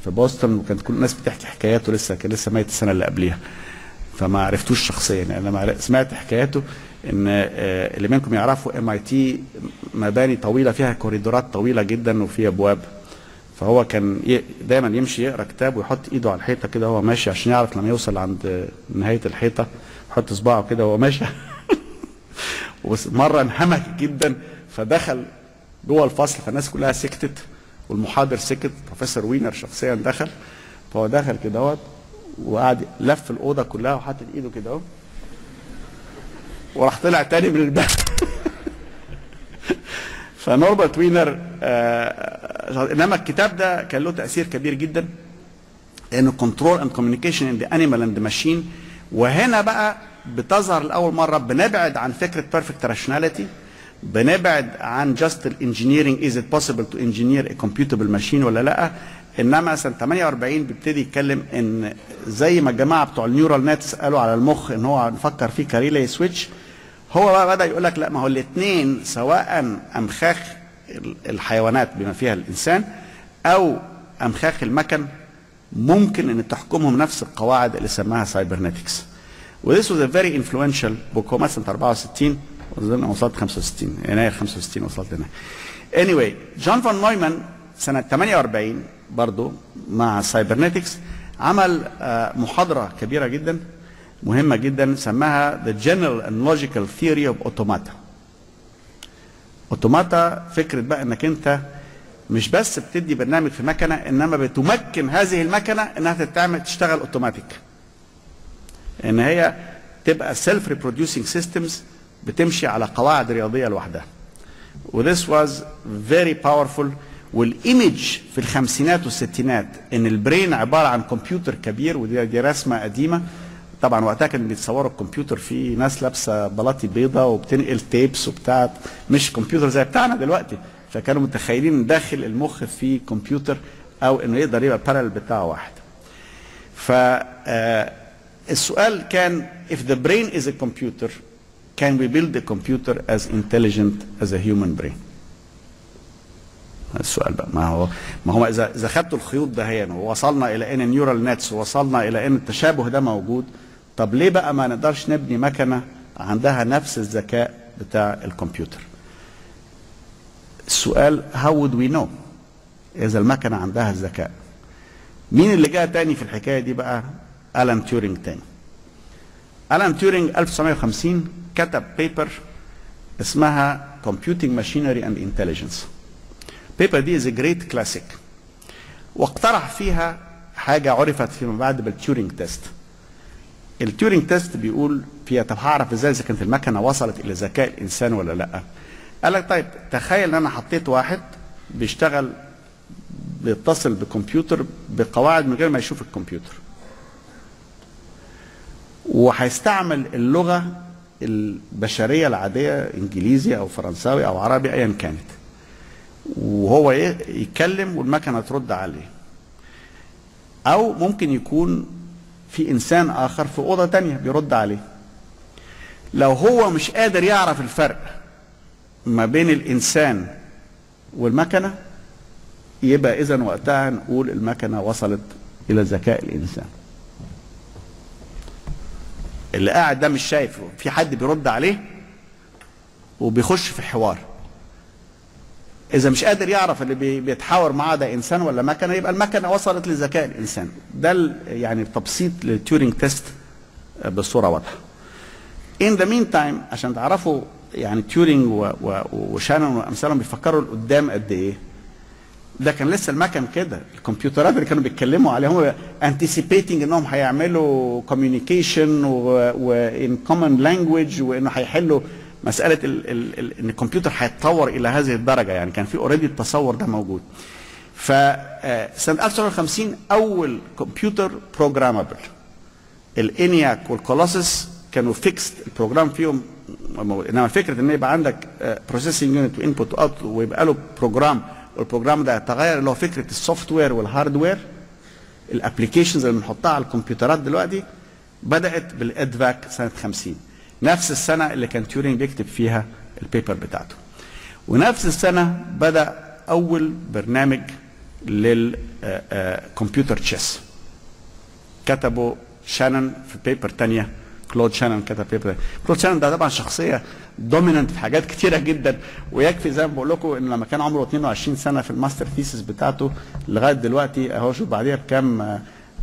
Speaker 1: في بوسطن وكانت كل الناس بتحكي حكاياته لسه كان لسه ميت السنة اللي قبليها. فما عرفتوش شخصيا. يعني لما سمعت حكاياته إن اللي منكم يعرفوا MIT مباني طويلة فيها كوريدورات طويلة جدا وفي أبواب. فهو كان دايما يمشي يقرأ كتاب ويحط إيده على الحيطة كده وهو ماشي عشان يعرف لما يوصل عند نهاية الحيطة يحط صباعه كده وهو ماشي. [laughs] ومره انهمك جدا فدخل جوه الفصل فالناس كلها سكتت والمحاضر سكت بروفيسور وينر شخصيا دخل. فهو دخل كده وقعد لف الأوضة كلها وحاطط إيده كده أهو. وراح طلع تاني من الباب. [laughs] فنوربرت وينر آه إنما الكتاب ده كان له تأثير كبير جدا انه control and communication in the animal and machine وهنا بقى بتظهر لأول مرة بنبعد عن فكرة perfect rationality بنبعد عن just ال engineering is it possible to engineer a computable machine ولا لا؟ إنما سنه 48 بيبتدي يتكلم إن زي ما الجماعه بتوع ال neural nets قالوا على المخ إن هو نفكر فيه ك relay switch هو بقى بدأ يقول لك لا ما هو الاثنين سواء أمخاخ الحيوانات بما فيها الإنسان أو أمخاخ المكن ممكن إن تحكمهم نفس القواعد اللي سماها cybernetics و this was a very influential book. هو مثلا 64 وظن وصلت 65 يناير 65 وصلت هنا anyway جون فون نويمان سنة 48 برضو مع cybernetics عمل محاضرة كبيرة جدا مهمة جدا سماها The General and Logical Theory of Automata. Automata فكرة بقى إنك أنت مش بس بتدي برنامج في مكنة إنما بتمكن هذه المكنة إنها تتعمل تشتغل اوتوماتيك إن هي تبقى self reproducing systems بتمشي على قواعد رياضية لوحدها. And this was very powerful وال image في الخمسينات والستينات إن ال brain عبارة عن كمبيوتر كبير ودي دي رسمة قديمة. طبعا وقتها كانوا بيتصوروا الكمبيوتر في ناس لابسة بلاطي بيضة وبتنقل tapes وبتاع مش كمبيوتر زي بتاعنا دلوقتي. فكانوا متخيلين داخل المخ في كمبيوتر أو إنه يقدر يبقى parallel بتاعه واحد. ف السؤال كان if the brain is a computer can we build a computer as intelligent as a human brain? السؤال بقى. ما هو ما هو اذا إذا خدتوا الخيوط ده هنا ووصلنا إلى إن ال neural nets ووصلنا إلى إن التشابه ده موجود طب ليه بقى ما نقدرش نبني مكنة عندها نفس الذكاء بتاع الكمبيوتر؟ السؤال how would we know إذا المكنة عندها الذكاء؟ مين اللي جاء تاني في الحكاية دي بقى؟ الان تيورينج تاني. الان تيورينج 1950 كتب paper اسمها Computing Machinery and Intelligence. paper دي is great classic واقترح فيها حاجة عرفت فيما بعد بال Turing test ال Turing test بيقول فيها طب هعرف إزاي إذا كانت المكنة وصلت إلى ذكاء الإنسان ولا لأ؟ قال لك طيب تخيل إن أنا حطيت واحد بيشتغل بيتصل بكمبيوتر بقواعد من غير ما يشوف الكمبيوتر. وهيستعمل اللغة البشرية العادية إنجليزي أو فرنساوي أو عربي ايا كانت. وهو يتكلم والمكنة ترد عليه. أو ممكن يكون في إنسان آخر في أوضة تانية بيرد عليه. لو هو مش قادر يعرف الفرق ما بين الإنسان والمكنة يبقى اذا وقتها نقول المكنة وصلت إلى ذكاء الإنسان. اللي قاعد ده مش شايف في حد بيرد عليه وبيخش في حوار إذا مش قادر يعرف اللي بيتحاور معاه ده إنسان ولا مكنة يبقى المكنة وصلت لذكاء الإنسان. ده يعني تبسيط لل Turing test بصورة واضحة. In the meantime عشان تعرفوا يعني تيورينج وشانون وأمثالهم بيفكروا لقدام قد إيه؟ ده كان لسه المكن كده. الكمبيوترات اللي كانوا بيتكلموا عليها هم anticipating إنهم هيعملوا communication وان common language وإنه هيحلوا مسألة ال ال ال إن الكمبيوتر هيتطور إلى هذه الدرجة. يعني كان في already التصور ده موجود. فسنه 1950 أول كمبيوتر programmable الانياك والكولوسس كانوا fixed ال program فيهم. إنما فكرة إن يبقى عندك processing unit و input و out ويبقى له program وال program ده يتغير اللي هو فكرة ال software وال hardware ال applications اللي بنحطها على الكمبيوترات دلوقتي بدأت بالادفاك سنة 50 نفس السنة اللي كان تيورينج بيكتب فيها ال paper بتاعته. ونفس السنة بدأ أول برنامج لل computer chess كتبه شانون في paper تانية. كلود شانون كتب paper كلود شانون ده طبعا شخصية dominant في حاجات كتيرة جدا ويكفي زي ما بقول لكم ان لما كان عمره 22 سنة في ال master thesis بتاعته لغاية دلوقتي أهو شوف بعديها بكام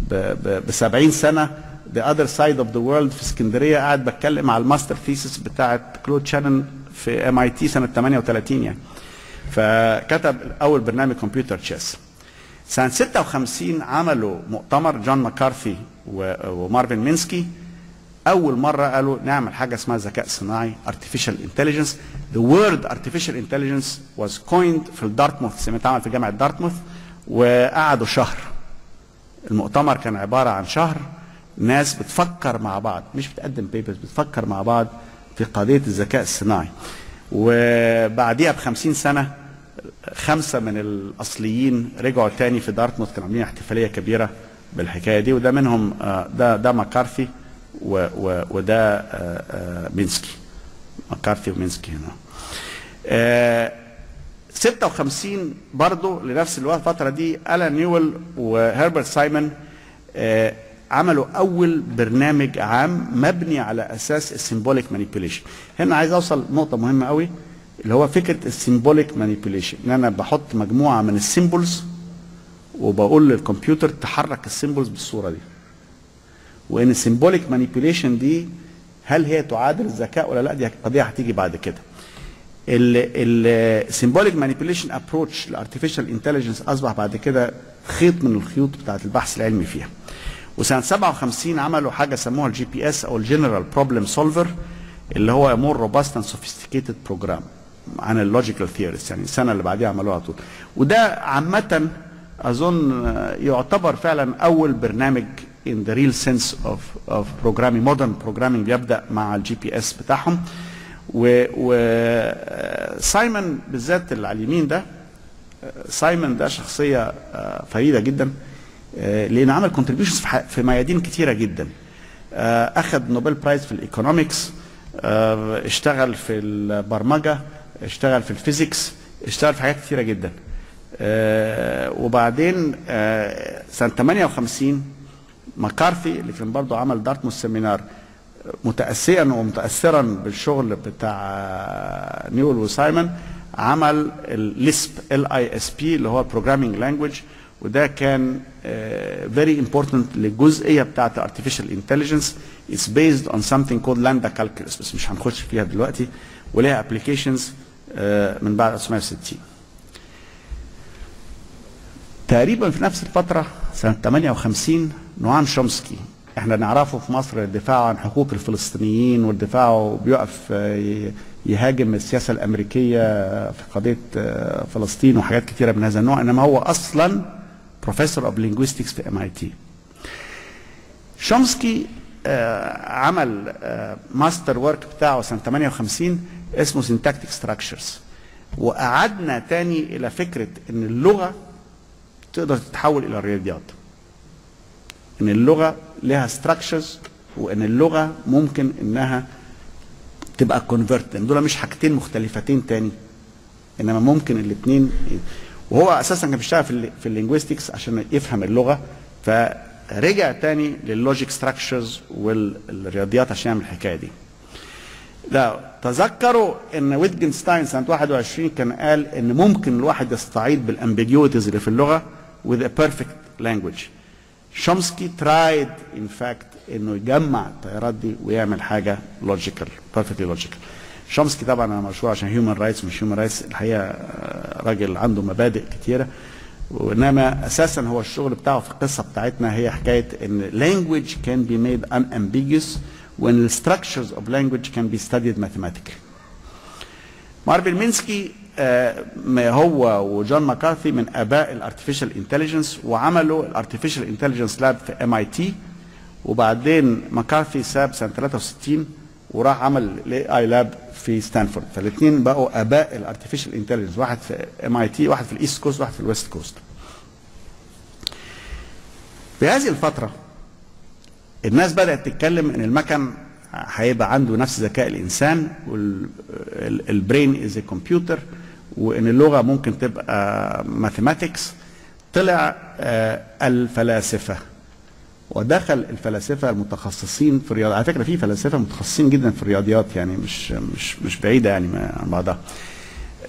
Speaker 1: ب 70 سنة the other side of the world في اسكندرية قاعد بتكلم على ال master thesis بتاعت كلود شانون في MIT سنة 38 يعني. فكتب أول برنامج computer chess سنة 56 عملوا مؤتمر جون ماكارثي ومارفن مينسكي. أول مرة قالوا نعمل حاجة اسمها ذكاء صناعي artificial intelligence. The word artificial intelligence was coined في الدارتموث سمعت عمل في جامعة دارتموث وقعدوا شهر. المؤتمر كان عبارة عن شهر. ناس بتفكر مع بعض مش بتقدم بيبرز بتفكر مع بعض في قضية الذكاء الصناعي. وبعديها بخمسين سنة خمسة من الأصليين رجعوا تاني في دارتموث كانوا عاملين احتفالية كبيرة بالحكاية دي وده منهم آه، ده ده مكارثي و- و- وده آه، آه، مينسكي. مكارثي ومينسكي هنا. آه، 56 برضه لنفس الفترة دي ألان نيول وهربرت سايمون آه، عملوا أول برنامج عام مبني على أساس ال symbolic manipulation هنا عايز أوصل نقطة مهمة قوي اللي هو فكرة ال symbolic manipulation إن أنا بحط مجموعة من ال symbols وبقول للكمبيوتر تحرك ال symbols بالصورة دي. وإن ال symbolic manipulation دي هل هي تعادل الذكاء ولا لا؟ دي قضية هتيجي بعد كده. ال symbolic manipulation approach ل artificial intelligence أصبح بعد كده خيط من الخيوط بتاعت البحث العلمي فيها. وسنة 57 عملوا حاجة سموها ال GPS أو ال General Problem Solver اللي هو more robust and sophisticated program عن ال logical theories يعني السنة اللي بعديها عملوها على طول. وده عامة أظن يعتبر فعلا أول برنامج in the real sense of of programming modern programming بيبدا مع ال GPS بتاعهم. و, و آه، سايمون بالذات اللي على اليمين ده آه، سايمون ده شخصية آه، فريدة جدا آه، لأنه عمل contributions في, ميادين كتيرة جدا. آه، أخذ Nobel Prize في ال economics آه، اشتغل في البرمجة اشتغل في ال physics اشتغل في حاجات كتيرة جدا. آه، وبعدين آه، سنة 58 مكارثي اللي كان برضه عمل Dartmouth seminar متأسيا ومتأثرا بالشغل بتاع نيول وسايمون عمل ال LISP L I S P اللي هو programming language وده كان very important للجزئيه بتاعت artificial intelligence. It's based on something called lambda calculus بس مش هنخش فيها دلوقتي وليها ابلكيشنز من بعد 1960 تقريبا في نفس الفترة سنة 58 نوام شومسكي إحنا نعرفه في مصر الدفاع عن حقوق الفلسطينيين والدفاع بيقف آه، يهاجم السياسة الأمريكية في قضية آه، فلسطين وحاجات كتيرة من هذا النوع إنما هو أصلا professor of linguistics في MIT شومسكي آه، عمل master work بتاعه سنة 58 اسمه Syntactic Structures وقعدنا تاني إلى فكرة إن اللغة تقدر تتحول إلى رياضيات إن اللغة لها structures وإن اللغة ممكن إنها تبقى converted دول مش حاجتين مختلفتين تاني. إنما ممكن الاثنين وهو أساسا كان بيشتغل في في ال linguistics عشان يفهم اللغة. فرجع تاني لل logic structures والرياضيات عشان يعمل الحكاية دي. لا تذكروا إن ويتجنستاين سنة 21 كان قال إن ممكن الواحد يستعيد بال ambiguities اللي في اللغة. With a perfect language. شومسكي tried in fact إنه يجمع التيارات دي ويعمل حاجة logical perfectly logical شومسكي طبعا أنا مشهور عشان human rights مش human rights الحقيقة راجل عنده مبادئ كتيرة. وإنما أساسا هو الشغل بتاعه في القصة بتاعتنا هي حكاية إن language can be made unambiguous when the structures of language can be studied mathematically. مارفن مينسكي هو وجون ماكارثي من أباء ال artificial intelligence وعملوا ال artificial intelligence lab في MIT وبعدين ماكارثي ساب سنة 63 وراح عمل ال AI lab في ستانفورد فالاثنين بقوا أباء ال artificial intelligence واحد في MIT واحد في ال East Coast واحد في ال West Coast. في هذه الفترة الناس بدأت تتكلم إن المكن هيبقى عنده نفس ذكاء الإنسان وال brain is computer وإن اللغة ممكن تبقى mathematics طلع الفلاسفة. ودخل الفلاسفة المتخصصين في الرياضه على فكرة في فلاسفة متخصصين جدا في الرياضيات يعني مش مش مش بعيدة يعني عن بعضها.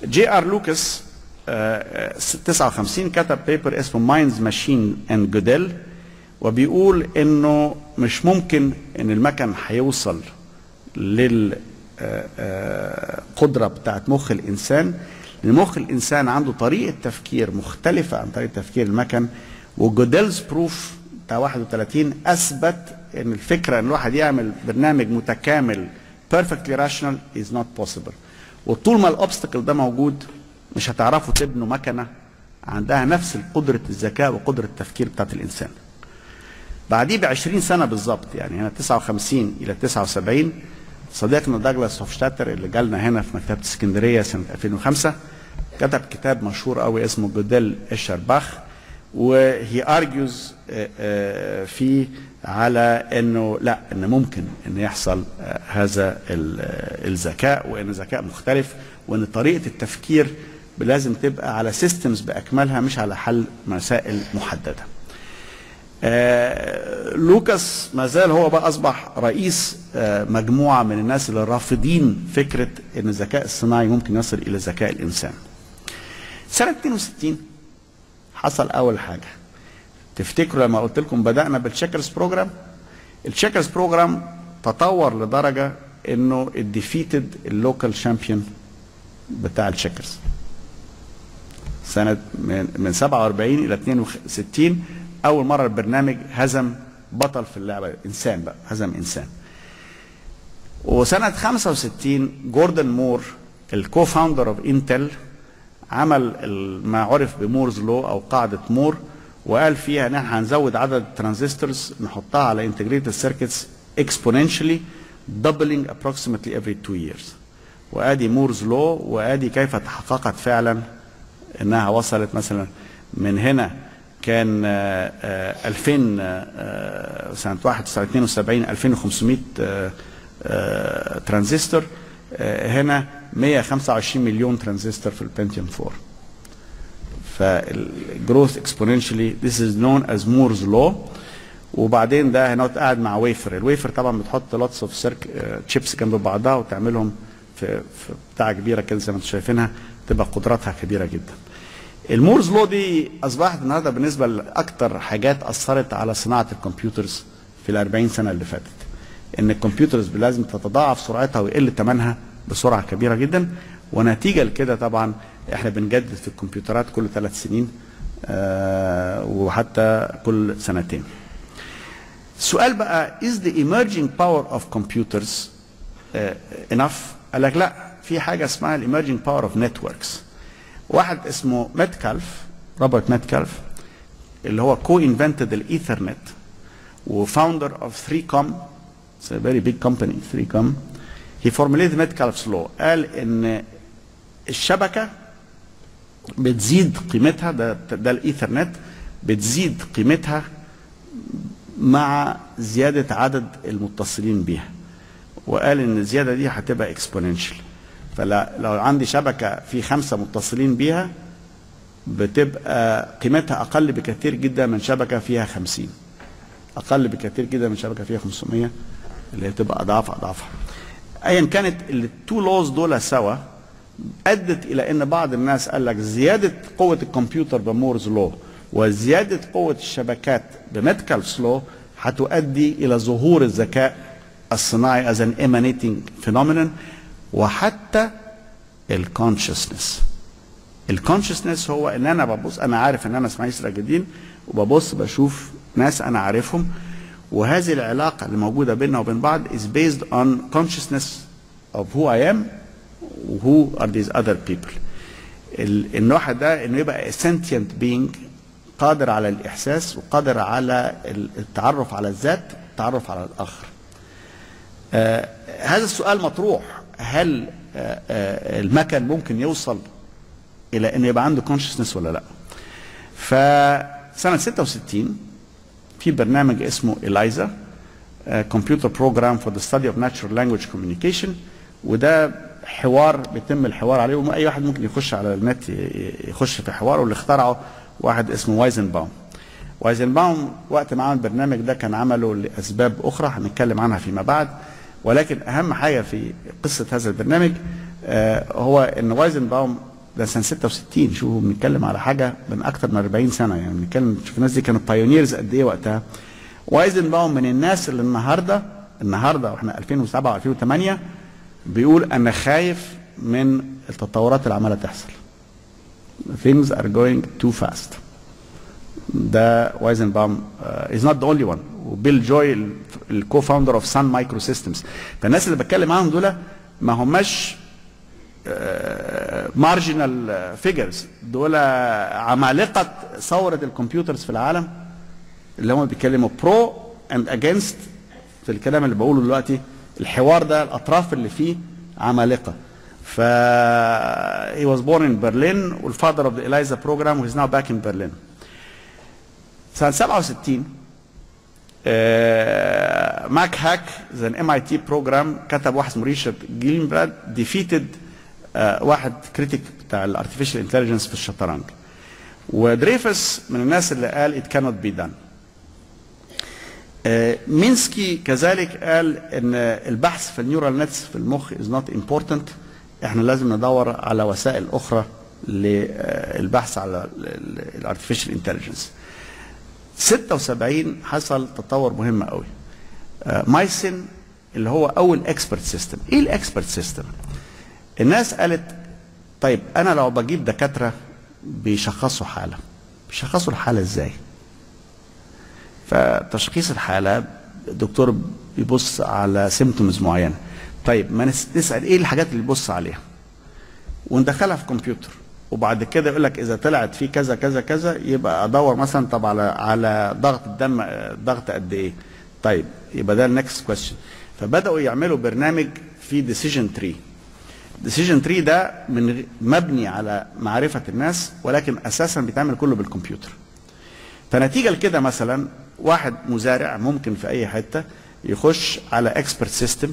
Speaker 1: جي آر لوكاس 59 كتب paper اسمه Minds, Machines and Gödel وبيقول إنه مش ممكن إن المكن هيوصل للقدره بتاعت مخ الإنسان لأن مخ الإنسان عنده طريقة تفكير مختلفة عن طريقة تفكير المكن وجوديلز بروف بتاع 31 أثبت إن الفكرة إن الواحد يعمل برنامج متكامل perfectly rational is not possible. وطول ما الاوبستكل ده موجود مش هتعرفوا تبنوا مكنة عندها نفس قدرة الذكاء وقدرة التفكير بتاعت الإنسان. بعديه ب 20 سنة بالظبط يعني هنا 59 إلى 79 صديقنا داجلاس هوفشتاتر اللي جالنا هنا في مكتبة اسكندرية سنة 2005 كتب كتاب مشهور قوي اسمه Gödel, Escher, Bach وهي argues فيه على إنه لا إن ممكن إن يحصل هذا الذكاء وإن ذكاء مختلف وإن طريقة التفكير لازم تبقى على systems بأكملها مش على حل مسائل محددة. آه لوكاس ما زال هو بقى أصبح رئيس آه مجموعة من الناس اللي رافضين فكرة إن الذكاء الصناعي ممكن يصل إلى ذكاء الإنسان. سنة 62 حصل أول حاجة. تفتكروا لما قلت لكم بدأنا بال checkers program ال checkers program تطور لدرجة إنه ال defeated ال local champion بتاع ال checkers سنة من, من 47 إلى 62 أول مرة البرنامج هزم بطل في اللعبة. إنسان بقى هزم إنسان. وسنة 65 جوردن مور ال co-founder of Intel عمل ما عرف ب Moore's law أو قاعدة مور وقال فيها إن إحنا هنزود عدد ال transistors نحطها على integrated circuits exponentially doubling approximately every two years. وآدي Moore's law وآدي كيف تحققت فعلا إنها وصلت مثلا من هنا كان 2000 سنة 72 2500 ترانزستور هنا 125 مليون ترانزستور في ال Pentium 4 فال growth exponentially this is known as Moore's law وبعدين ده هنا قاعد مع wafer ال wafer طبعا بتحط lots of circuit chips جنب بعضها وتعملهم في, في بتاع كبيرة كده زي ما أنتم شايفينها تبقى قدراتها كبيرة جدا. ال Moore's law دي أصبحت النهارده بالنسبة لاكثر حاجات أثرت على صناعة ال computers في ال 40 سنة اللي فاتت. إن الكمبيوترز لازم تتضاعف سرعتها ويقل ثمنها بسرعة كبيرة جدا ونتيجة لكده طبعا إحنا بنجدد في الكمبيوترات كل ثلاث سنين آه وحتى كل سنتين. السؤال بقى is the emerging power of computers uh, enough؟ قال لك لا في حاجة اسمها emerging power of networks. واحد اسمه ميتكالف روبرت ميتكالف اللي هو co-invented ال Ethernet و founder of 3Com It's a very big company 3Com he formulated Metcalfe's law قال إن الشبكة بتزيد قيمتها ده ده الإيثرنت بتزيد قيمتها مع زيادة عدد المتصلين بيها. وقال إن الزيادة دي هتبقى exponential فلو عندي شبكة في خمسة متصلين بيها بتبقى قيمتها أقل بكثير جدا من شبكة فيها خمسين. أقل بكثير جدا من شبكة فيها 500 اللي هي تبقى أضعاف اضعافها ايا كانت ال two laws دول سوا أدت إلى إن بعض الناس قال لك زيادة قوة الكمبيوتر ب Moore's law وزيادة قوة الشبكات ب Metcalfe's law هتؤدي إلى ظهور الذكاء الصناعي as an emanating phenomenon وحتى الكونشسنس الكونشسنس هو إن أنا ببص أنا عارف إن أنا إسماعيل سراج الدين وببص بشوف ناس أنا عارفهم وهذه العلاقة اللي موجوده بيننا وبين بعض is based on consciousness of who I am who are these other people. ال- النوع ده إنه يبقى sentient being قادر على الإحساس وقادر على ال- التعرف على الذات التعرف على الآخر. آه هذا السؤال مطروح. هل آه آه المكن ممكن يوصل إلى إنه يبقى عنده consciousness ولا لا؟ فسنة 66 في برنامج اسمه إلايزا computer program for the study of natural language communication وده حوار بيتم الحوار عليه واي واحد ممكن يخش على النت يخش في حوار واللي اخترعه واحد اسمه وايزنباوم وايزنباوم وقت ما عمل البرنامج ده كان عمله لأسباب أخرى هنتكلم عنها فيما بعد. ولكن أهم حاجة في قصة هذا البرنامج آه، هو إن وايزنباوم ده سنة 66 شوفوا بنتكلم على حاجة من أكثر من 40 سنة. يعني بنتكلم شوف الناس دي كانوا pioneers قد إيه وقتها. وايزنباوم من الناس اللي النهارده النهارده وإحنا 2007 و2008 بيقول أنا خايف من التطورات اللي عمالة تحصل. Things are going too fast. ده وايزنباوم is not the only one وبيل جوي ال co-founder of Sun Microsystems فالناس اللي بتكلم معاهم دول ما هماش marginal figures دول عمالقة ثورة ال computers في العالم اللي هم بيتكلموا pro and against في الكلام اللي بقوله دلوقتي. الحوار ده الأطراف اللي فيه عمالقة. ف he was born in Berlin. وال father of the ELIZA program who is now back in Berlin. سنة 67 آه، Mac Hack the MIT program كتب واحد اسمه ريتشارد جرينبلات defeated واحد critic بتاع ال artificial intelligence في الشطرنج. ودريفس من الناس اللي قال cannot be done. آه، مينسكي كذلك قال إن البحث في ال neural nets في المخ is not important. إحنا لازم ندور على وسائل أخرى للبحث على ال artificial intelligence 76 حصل تطور مهم قوي آه، MYCIN اللي هو أول expert system إيه ال expert system الناس قالت طيب أنا لو بجيب دكاترة بيشخصوا حالة بيشخصوا الحالة إزاي؟ فتشخيص الحالة الدكتور بيبص على symptoms معينة. طيب ما نس- نسأل إيه الحاجات اللي بيبص عليها؟ وندخلها في كمبيوتر. وبعد كده يقول لك إذا طلعت في كذا كذا كذا يبقى أدور مثلا طب على على ضغط الدم ضغط قد إيه؟ طيب يبقى ده ال next question فبدأوا يعملوا برنامج في decision tree decision tree ده من مبني على معرفة الناس ولكن أساسا بيتعمل كله بالكمبيوتر. فنتيجة لكده مثلا واحد مزارع ممكن في أي حتة يخش على expert system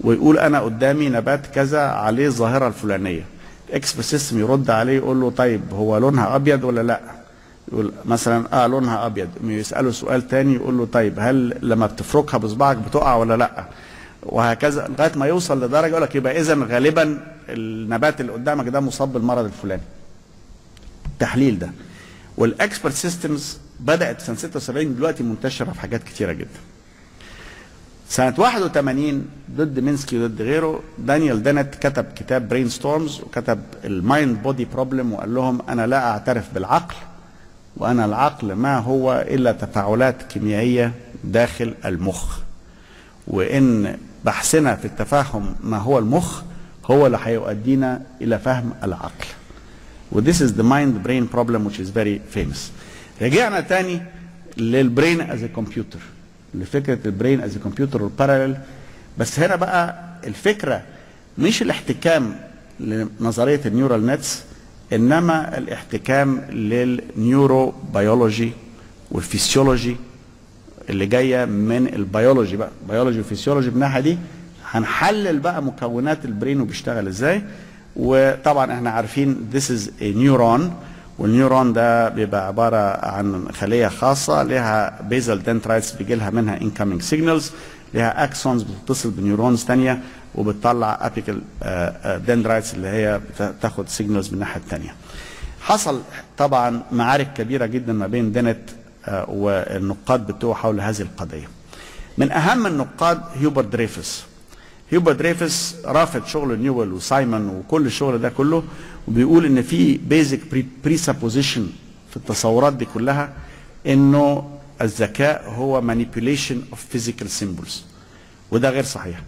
Speaker 1: ويقول أنا قدامي نبات كذا عليه الظاهرة الفلانية. expert system يرد عليه يقول له طيب هو لونها أبيض ولا لأ؟ يقول مثلا آه لونها أبيض. يسأله سؤال تاني يقول له طيب هل لما بتفركها بصبعك بتقع ولا لأ؟ وهكذا لغاية ما يوصل لدرجة يقول لك يبقى اذا غالبا النبات اللي قدامك ده مصاب بالمرض الفلاني. التحليل ده. وال expert systems بدأت سنة 76 دلوقتي منتشرة في حاجات كتيرة جدا. سنة 81 ضد مينسكي وضد غيره دانيال دينت كتب كتاب Brainstorms وكتب ال mind body problem وقال لهم أنا لا أعترف بالعقل وأنا العقل ما هو إلا تفاعلات كيميائية داخل المخ. وإن بحثنا في التفاهم ما هو المخ هو اللي هيؤدينا إلى فهم العقل. و this is the mind brain problem which is very famous. رجعنا تاني لل brain as computer لفكرة ال brain as computer وال parallel بس هنا بقى الفكرة مش الاحتكام لنظرية ال neural nets إنما الاحتكام لل neurobiology وال physiology اللي جاية من البيولوجي بقى. biology و physiology من الناحيه دي هنحلل بقى مكونات ال brain وبيشتغل إزاي. وطبعا إحنا عارفين this is a neuron. وال neuron ده بيبقى عبارة عن خلية خاصة لها basal dendrites بيجي لها منها incoming signals لها axons بتتصل ب neurons ثانية وبتطلع apical dendrites اللي هي بتاخد signals من الناحية الثانية حصل طبعا معارك كبيرة جدا ما بين دينت آه، والنقاد بتوعه حول هذه القضية. من أهم النقاد هيوبر دريفس هيوبر دريفس رافض شغل نيويل وسايمون وكل الشغل ده كله وبيقول إن في basic presupposition في التصورات دي كلها إنه الذكاء هو manipulation of physical symbols وده غير صحيح.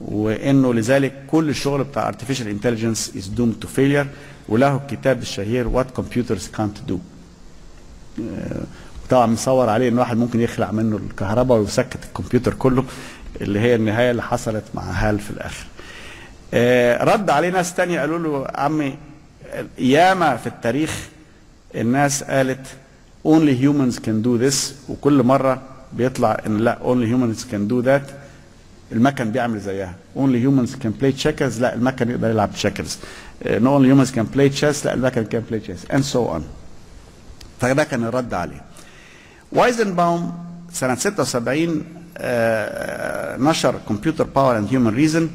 Speaker 1: وإنه لذلك كل الشغل بتاع artificial intelligence is doomed to failure وله الكتاب الشهير computers can't do. آه، طبعا مصور عليه إن واحد ممكن يخلع منه الكهرباء ويسكت الكمبيوتر كله اللي هي النهاية اللي حصلت مع هال في الآخر. آه، رد عليه ناس تانية قالوا له عمي ياما في التاريخ الناس قالت only humans can do this وكل مرة بيطلع إن لا only humans can do that المكن بيعمل زيها. only humans can play checkers لا المكن يقدر يلعب checkers. uh, no only humans can play chess لا المكن can play chess and so on. فده كان الرد عليه. وايزنباوم سنة 76 آه، نشر Computer Power and Human Reason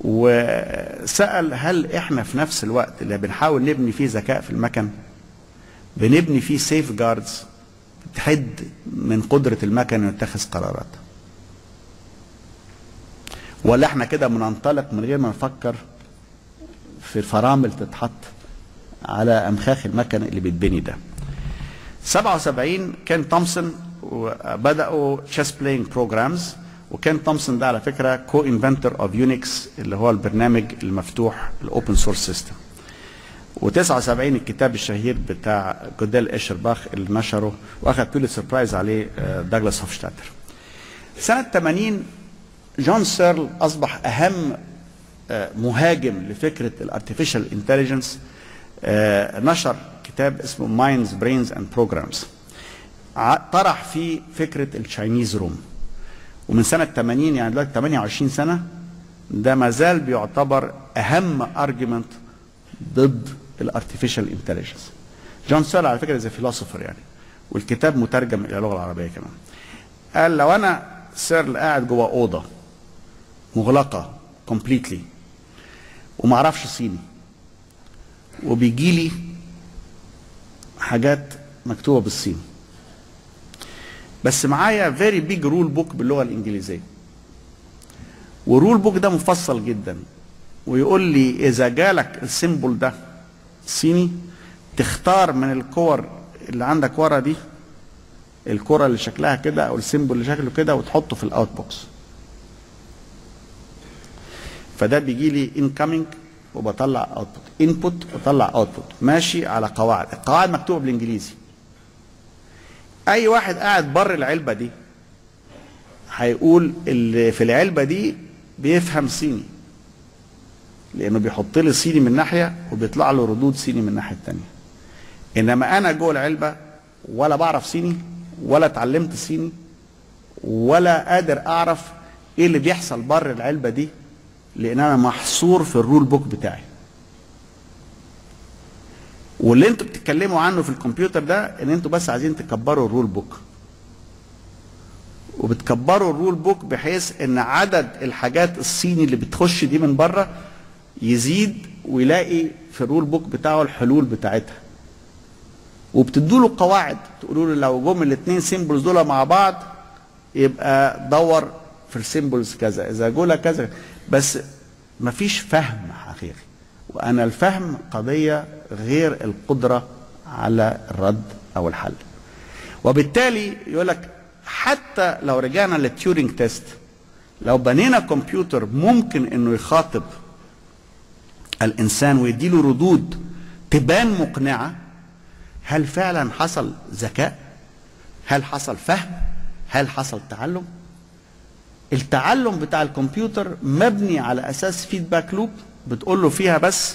Speaker 1: وسأل هل إحنا في نفس الوقت اللي بنحاول نبني فيه ذكاء في المكن بنبني فيه safeguards تحد من قدرة المكن إنه يتخذ قرارات. ولا إحنا كده بننطلق من غير ما نفكر في فرامل تتحط على أمخاخ المكن اللي بيتبني ده. 77 كين تومسون بدأوا chess playing programs وكين تومسون ده على فكرة co-inventor of Unix اللي هو البرنامج المفتوح ال open source system و79 الكتاب الشهير بتاع Gödel, Escher, Bach اللي نشره وأخذ Pulitzer Prize عليه آه، داغلاس هوفشتاتر سنة 80 جون سيرل أصبح أهم آه، مهاجم لفكرة ال artificial intelligence نشر كتاب اسمه Minds, Brains and Programs طرح فيه فكرة ال Chinese room ومن سنة 80 يعني دلوقتي 28 سنة ده ما زال بيعتبر أهم argument ضد ال artificial intelligence جون سيرل على فكرة زي philosopher يعني والكتاب مترجم إلى اللغة العربية كمان. قال لو أنا سيرل قاعد جوه أوضة مغلقة completely وما أعرفش صيني وبيجي لي حاجات مكتوبة بالصيني. بس معايا very big rule book باللغة الإنجليزية. وال rule book ده مفصل جدا. ويقول لي إذا جالك ال symbol ده صيني تختار من الكوَر اللي عندك ورا دي الكره اللي شكلها كده أو ال symbol اللي شكله كده وتحطه في ال out box فده بيجي لي incoming وبطلع output input وطلع output ماشي على قواعد. القواعد مكتوبة بالإنجليزي. أي واحد قاعد بره العلبة دي هيقول اللي في العلبة دي بيفهم صيني. لأنه بيحط لي صيني من ناحية وبيطلع له ردود صيني من الناحيه الثانية إنما أنا جوه العلبة ولا بعرف صيني ولا اتعلمت صيني ولا قادر أعرف إيه اللي بيحصل بره العلبة دي لأن أنا محصور في ال rule book بتاعي. واللي أنتوا بتتكلموا عنه في الكمبيوتر ده ان أنتوا بس عايزين تكبروا ال rule book. وبتكبروا ال rule book بحيث ان عدد الحاجات الصيني اللي بتخش دي من بره يزيد ويلاقي في ال rule book بتاعه الحلول بتاعتها. وبتدوا له قواعد. تقولوا له لو جم الاثنين symbols دول مع بعض يبقى دور في ال symbols كذا. إذا جولك كذا. بس مفيش فهم حقيقي. وأنا الفهم قضية غير القدرة على الرد أو الحل. وبالتالي يقول لك حتى لو رجعنا لل Turing test لو بنينا كمبيوتر ممكن إنه يخاطب الإنسان ويديله ردود تبان مقنعة هل فعلا حصل ذكاء؟ هل حصل فهم؟ هل حصل تعلم؟ التعلم بتاع الكمبيوتر مبني على أساس فيدباك لوب بتقول له فيها بس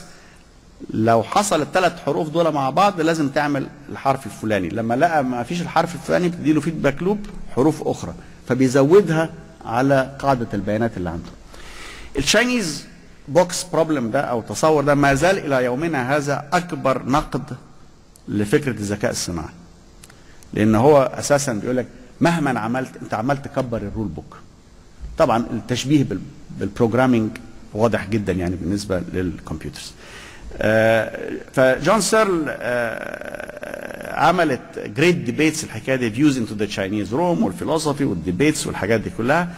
Speaker 1: لو حصل الثلاث حروف دول مع بعض لازم تعمل الحرف الفلاني. لما لقى ما فيش الحرف الفلاني بتدي له فيدباك لوب حروف أخرى. فبيزودها على قاعدة البيانات اللي عنده. ال Chinese box problem ده أو التصور ده ما زال إلى يومنا هذا أكبر نقد لفكرة الذكاء الصناعي. لأن هو أساسا بيقول لك مهما عملت أنت عمال تكبر ال rule book طبعا التشبيه بال programming واضح جدا يعني بالنسبة لل computers آه، فجون سيرل آه، عملت great debates الحكاية دي views into the Chinese room والفلسفي وال debates والحاجات دي كلها.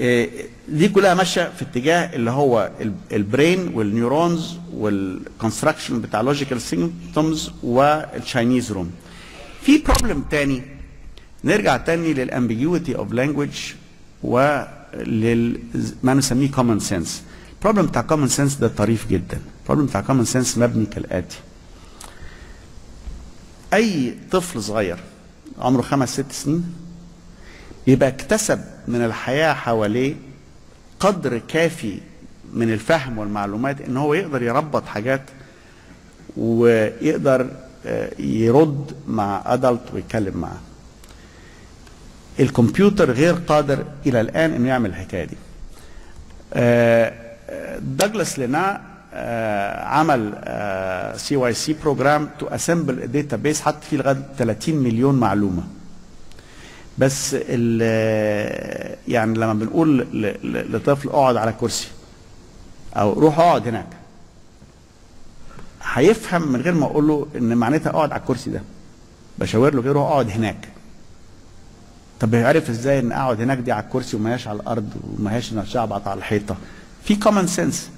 Speaker 1: آه، دي كلها ماشية في اتجاه اللي هو ال- ال brain وال neurons وال construction بتاع logical symptoms وال Chinese room في problem تاني. نرجع تاني لل ambiguity of language ولل ما نسميه common sense ال problem بتاع common sense ده طريف جدا. ال problem بتاع common sense مبني كالآتي. أي طفل صغير عمره خمس ست سنين يبقى اكتسب من الحياة حواليه قدر كافي من الفهم والمعلومات إن هو يقدر يربط حاجات ويقدر آه، يرد مع ادلت ويتكلم معاه. الكمبيوتر غير قادر إلى الآن إنه يعمل الحكاية دي. آه، آه، لينا آه، عمل CYC program to assemble database حط فيه لغاية 30 مليون معلومة. بس يعني لما بنقول لطفل اقعد على كرسي أو روح اقعد هناك هيفهم من غير ما أقول له إن معناتها اقعد على الكرسي ده. بشاور له كده روح اقعد هناك. طب يعرف إزاي ان اقعد هناك دي على الكرسي وما هياش على الأرض وما هياش ان اشعبط على الحيطة؟ في common sense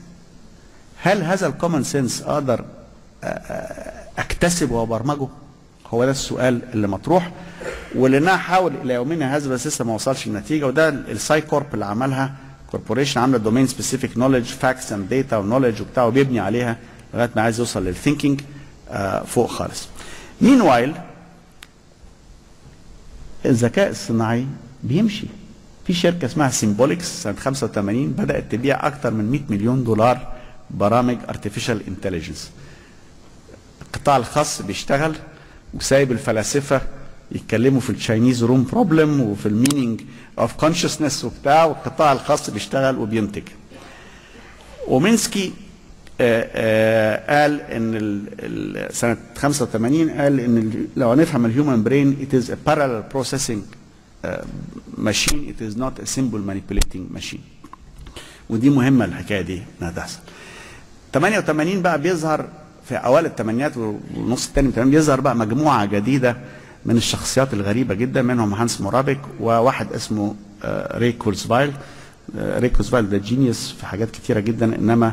Speaker 1: هل هذا ال common sense أقدر اكتسبه وأبرمجه؟ هو ده السؤال اللي مطروح. واللي أنا حاول إلى يومنا هذا بس لسه ما وصلش النتيجة وده ال Cycorp اللي عملها. corporation عاملة domain specific knowledge facts and data و knowledge وبتاع وبيبني عليها لغاية ما عايز يوصل لل thinking فوق خالص. Meanwhile الذكاء الصناعي بيمشي. في شركة اسمها Symbolics سنة 85 بدأت تبيع أكثر من 100 مليون دولار برامج artificial intelligence القطاع الخاص بيشتغل وسايب الفلاسفة يتكلموا في ال Chinese room problem وفي ال meaning of consciousness وبتاع والقطاع الخاص بيشتغل وبينتج. ومينسكي آه، قال إن ال- ال- سنة 85 قال إن لو هنفهم ال human brain is a parallel processing آه، machine. It is not a simple manipulating machine. ودي مهمة الحكاية دي إنها تحصل. 88 بقى بيظهر في أوائل الثمانينات والنص الثاني من بيظهر بقى مجموعة جديدة من الشخصيات الغريبة جدا منهم هانس مورافيك وواحد اسمه آه، ري كورزفايل آه، ري ده genius في حاجات كتيرة جدا إنما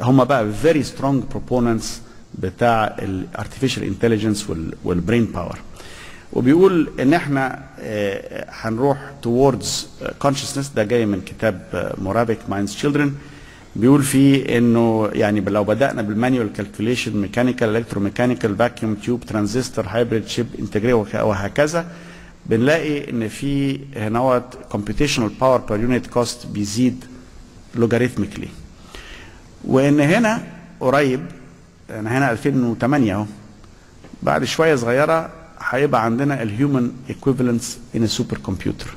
Speaker 1: هم بقى very strong proponents بتاع ال artificial intelligence وال brain power وبيقول إن إحنا آه، هنروح towards consciousness. ده جاي من كتاب مورافيك Mind Children بيقول فيه إنه يعني لو بدأنا بال manual calculation mechanical electromechanical vacuum tube transistor hybrid chip integrated وهكذا بنلاقي إن في هنا computational power per unit cost بيزيد logarithmically وإن هنا قريب أنا هنا 2008 أهو بعد شوية صغيرة هيبقى عندنا ال human equivalence in supercomputer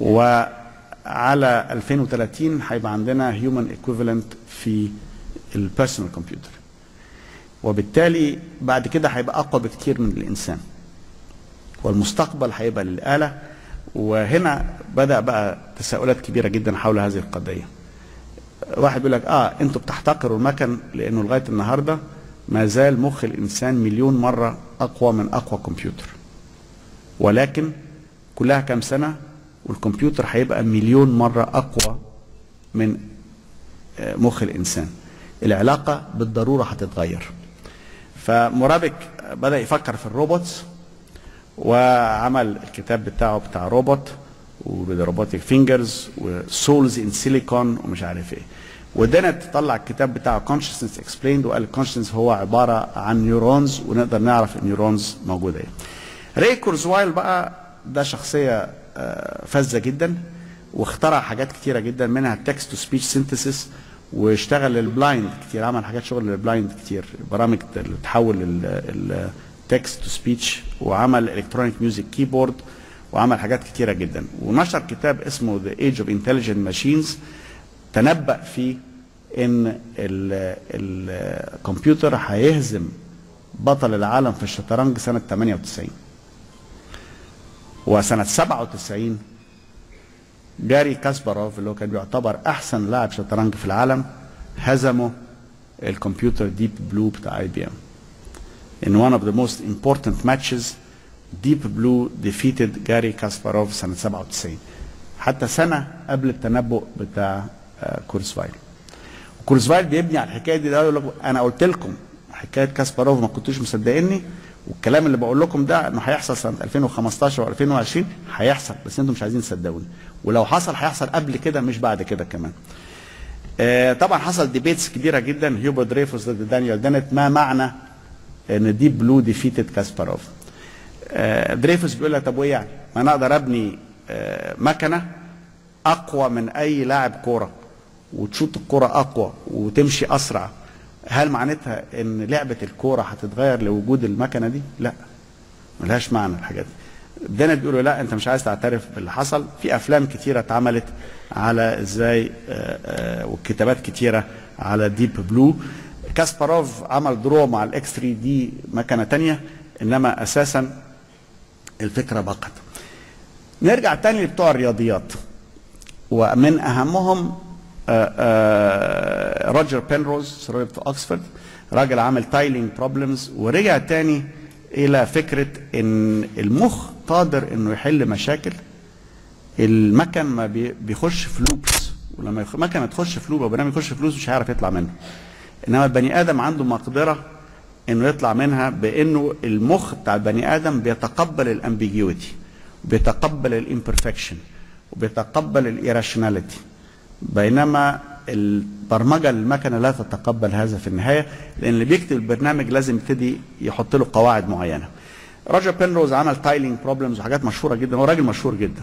Speaker 1: وعلى 2030 هيبقى عندنا human equivalent في ال personal computer وبالتالي بعد كده هيبقى أقوى بكتير من الإنسان. والمستقبل هيبقى للآلة. وهنا بدأ بقى تساؤلات كبيرة جدا حول هذه القضية. واحد بيقول لك آه أنتوا بتحتقروا المكن لأنه لغاية النهارده ما زال مخ الإنسان مليون مرة أقوى من أقوى كمبيوتر. ولكن كلها كام سنة والكمبيوتر هيبقى مليون مرة أقوى من آه، مخ الإنسان. العلاقة بالضرورة هتتغير. فمرابك بدأ يفكر في الروبوتس وعمل الكتاب بتاعه بتاع روبوت. و robotic fingers و souls in silicon ومش عارف إيه. ودانت طلع الكتاب بتاعه Consciousness Explained وقال ال consciousness هو عبارة عن neurons ونقدر نعرف ال neurons موجودة إيه. ري كورزفايل بقى ده شخصية آه، فذة جدا واخترع حاجات كتيرة جدا منها text to speech synthesis واشتغل لل blind كتير عمل حاجات شغل لل blind كتير برامج اللي تحول ال text to speech وعمل electronic music keyboard وعمل حاجات كتيرة جدا. ونشر كتاب اسمه The Age of Intelligent Machines تنبأ فيه إن الكمبيوتر هيهزم بطل العالم في الشطرنج سنة 98 وسنة 97 جاري كاسباروف اللي هو كان بيعتبر أحسن لاعب شطرنج في العالم هزمه الكمبيوتر ديب بلو بتاع اي بي ام in one of the most important matches Deep Blue defeated جاري كاسباروف سنة 97 حتى سنة قبل التنبؤ بتاع آه، كورزفايل. كورزفايل بيبني على الحكاية دي يقول لك أنا قلت لكم حكاية كاسباروف ما كنتوش مصدقيني والكلام اللي بقول لكم ده إنه هيحصل سنة 2015 و2020 هيحصل بس أنتم مش عايزين تصدقوني. ولو حصل هيحصل قبل كده مش بعد كده كمان. آه طبعا حصل debates كبيره جدا. هيوبرت دريفوس ضد دانيال دانت ما معنى إن ديب بلو defeated كاسباروف دريفوس بيقول له طب وايه يعني ما أنا أقدر أبني آه مكنة أقوى من أي لاعب كورة وتشوط الكورة أقوى وتمشي أسرع. هل معناتها إن لعبة الكورة هتتغير لوجود المكنة دي؟ لا. ملهاش معنى الحاجات دي. دانت بيقولوا لا أنت مش عايز تعترف باللي حصل. في أفلام كتيرة اتعملت على إزاي آه، آه، وكتابات كتيرة على ديب بلو كاسباروف عمل draw مع ال X3D مكنة تانية إنما أساسا الفكرة بقت. نرجع تاني لبتوع الرياضيات. ومن أهمهم آه، آه، روجر سيرولوج في اوكسفورد راجل عامل tiling problems ورجع تاني إلى فكرة إن المخ قادر إنه يحل مشاكل. المكن ما بي- بيخش في loops ولما يخ- مكنه تخش في loop أو برنامج يخش في loops مش هيعرف يطلع منه. إنما البني آدم عنده مقدرة إنه يطلع منها بإنه المخ بتاع البني آدم بيتقبل ال ambiguity بيتقبل ال imperfection وبيتقبل ال irrationality بينما البرمجة للمكنه لا تتقبل هذا في النهاية لأن اللي بيكتب البرنامج لازم يبتدي يحط له قواعد معينة. روجر بينروز عمل tiling problems وحاجات مشهورة جدا هو راجل مشهور جدا.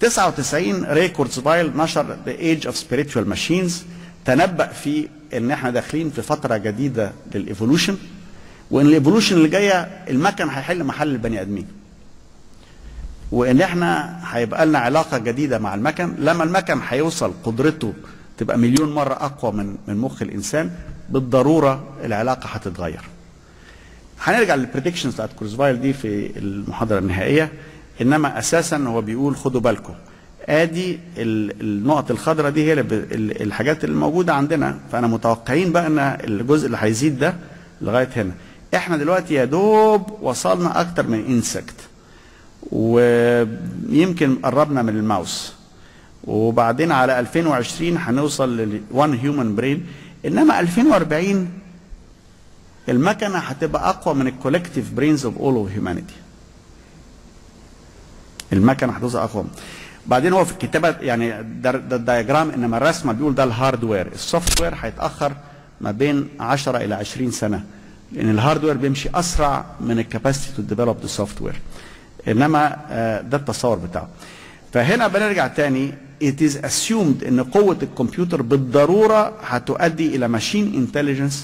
Speaker 1: 99 ري كورزفايل نشر The Age of Spiritual Machines تنبأ في إن إحنا داخلين في فترة جديدة لل evolution وإن ال evolution اللي جاية المكن هيحل محل البني آدمين. وإن إحنا هيبقى لنا علاقة جديدة مع المكن لما المكن هيوصل قدرته تبقى مليون مرة أقوى من من مخ الإنسان بالضرورة العلاقة هتتغير. هنرجع لل predictions بتاعت كورزفايل دي في المحاضرة النهائية إنما أساسا هو بيقول خدوا بالكم آدي ال- النقط الخضراء دي هي الحاجات اللي موجودة عندنا فأنا متوقعين بقى إن الجزء اللي هيزيد ده لغاية هنا إحنا دلوقتي يا دوب وصلنا أكتر من insect ويمكن قربنا من الماوس. وبعدين على 2020 هنوصل ل 1 human brain إنما 2040 المكنة هتبقى أقوى من ال collective brains of all of humanity المكنة هتوصل أقوى. بعدين هو في الكتابة يعني ده, ال diagram إنما الرسمة بيقول ده ال hardware ال software هيتأخر ما بين 10 إلى 20 سنة. لأن ال hardware بيمشي أسرع من ال capacity to develop the software إنما آه، ده التصور بتاعه فهنا بنرجع تاني it is assumed إن قوة الكمبيوتر بالضرورة هتؤدي إلى machine intelligence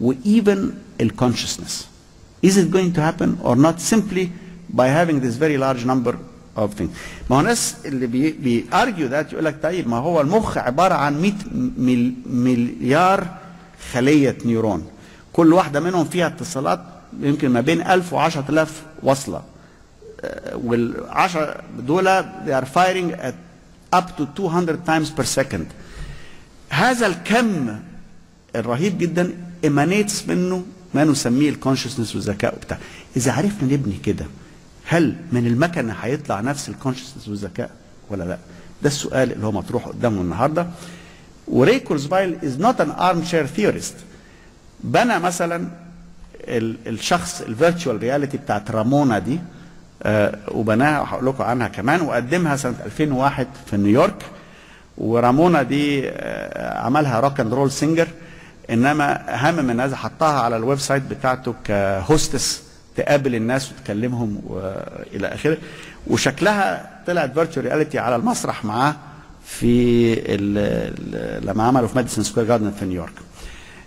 Speaker 1: و even الconsciousness. Is it going to happen or not simply by having this very large number of things. ما هو الناس اللي بي, بي argue that يقول لك طيب ما هو المخ عبارة عن 100 مل مليار خلية نيورون. كل واحدة منهم فيها اتصالات يمكن ما بين 1000 و 10000 وصلة. والعشرة دول they are firing at up to 200 times per second. هذا الكم الرهيب جدا emanates منه ما نسميه ال consciousness والذكاء وبتاع. إذا عرفنا نبني كده هل من المكنه هيطلع نفس ال consciousness والذكاء ولا لا؟ ده السؤال اللي هو مطروح قدامه النهارده. وري كورزفايل is not an armchair theorist بنى مثلا ال- الشخص ال virtual reality بتاعت رامونا دي آه، وبناها وهقول لكم عنها كمان وقدمها سنة 2001 في نيويورك. ورامونا دي آه، عملها rock and roll singer إنما أهم من هذا حطها على ال website بتاعته ك hostess تقابل الناس وتكلمهم وإلى آخره. وشكلها طلعت virtual reality على المسرح معاه في لما عملوا في ماديسون سكوير جاردن في نيويورك.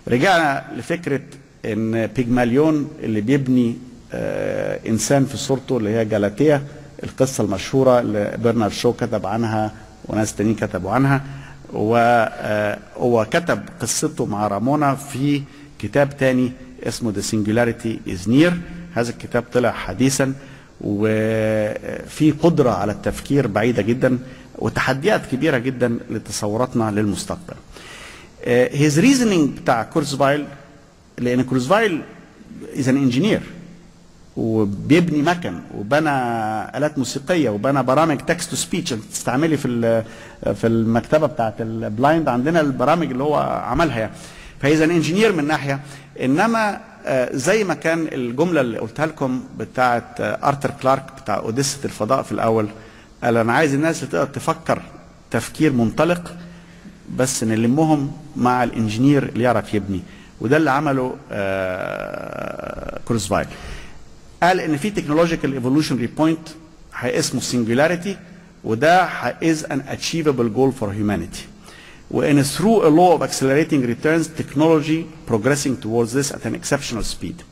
Speaker 1: رجعنا لفكرة إن بيجماليون اللي بيبني آه إنسان في صورته اللي هي جالاتيا القصة المشهورة اللي برنارد شو كتب عنها وناس تانيين كتبوا عنها. وهو كتب قصته مع رامونا في كتاب تاني اسمه The Singularity is Near. هذا الكتاب طلع حديثا وفي قدرة على التفكير بعيدة جدا وتحديات كبيرة جدا لتصوراتنا للمستقبل. his reasoning بتاع كورسفايل لأن كورسفايل is an engineer وبيبني مكن وبنى آلات موسيقية وبنى برامج text to speech تستعملي في في المكتبة بتاعت ال blind عندنا البرامج اللي هو عملها يعني. فاذا engineer من ناحية. إنما آه، زي ما كان الجملة اللي قلتها لكم بتاعت آه، ارثر كلارك بتاع اوديسه الفضاء في الأول قال أنا عايز الناس اللي تقدر تفكر تفكير منطلق بس نلمهم مع ال engineer اللي يعرف يبني. وده اللي عمله آه، كروسفايل قال إن في technological evolutionary point اسمه singularity وده is an achievable goal for humanity وإن through a law of accelerating returns technology progressing towards this at an exceptional speed.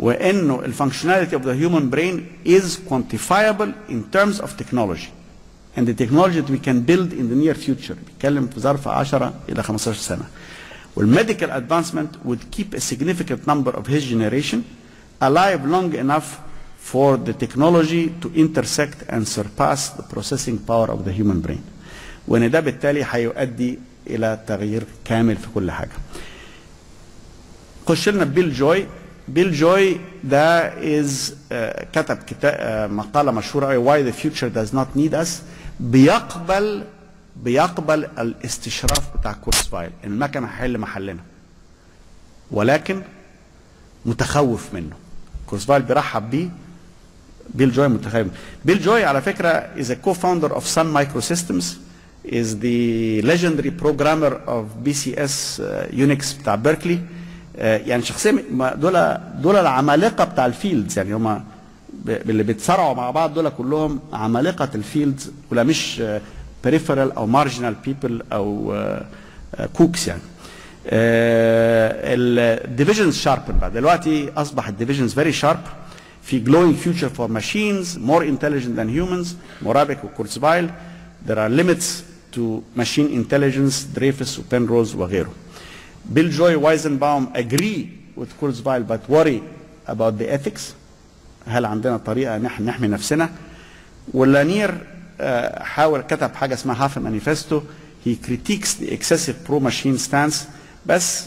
Speaker 1: وإنه ال functionality of the human brain is quantifiable in terms of technology. and the technology that we can build in the near future بيتكلم في ظرف 10 الى 15 سنه والميديكال advancement would keep a significant number of his generation alive long enough for the technology to intersect and surpass the processing power of the human brain وان ده بالتالي هيؤدي الى تغيير كامل في كل حاجه خش لنا بيل جوي بيل جوي ده از كتب كتاب مقاله مشهوره قوي واي ذا فيوتشر داز نوت نيد اس بيقبل بيقبل الاستشراف بتاع كورس فايل. ان المكنة هيحل محلنا. ولكن متخوف منه. كورس فايل بيرحب بيه. بيل جوي متخيل بيل جوي على فكرة is a co-founder of Sun Microsystems. Is the legendary programmer of BSD uh, Unix بتاع بيركلي uh, يعني شخصيا ما- دول دول العمالقة بتاع ال fields يعني هم اللي بيتصارعوا مع بعض دول كلهم عمالقة ال fields ولا مش peripheral أو marginal people أو kooks يعني. ال divisions sharpen بقى. دلوقتي أصبح ال divisions very sharp في glowing future for machines more intelligent than humans. مورابيك وكورسفايل there are limits to machine intelligence دريفس وبنروز وغيره بيل جوي وايزنباوم agree with كورسفايل but worry about the ethics. هل عندنا طريقة ان إحنا نحمي نفسنا؟ ولانير آه، حاول كتب حاجة اسمها Half a Manifesto he critiques the excessive pro machine stance بس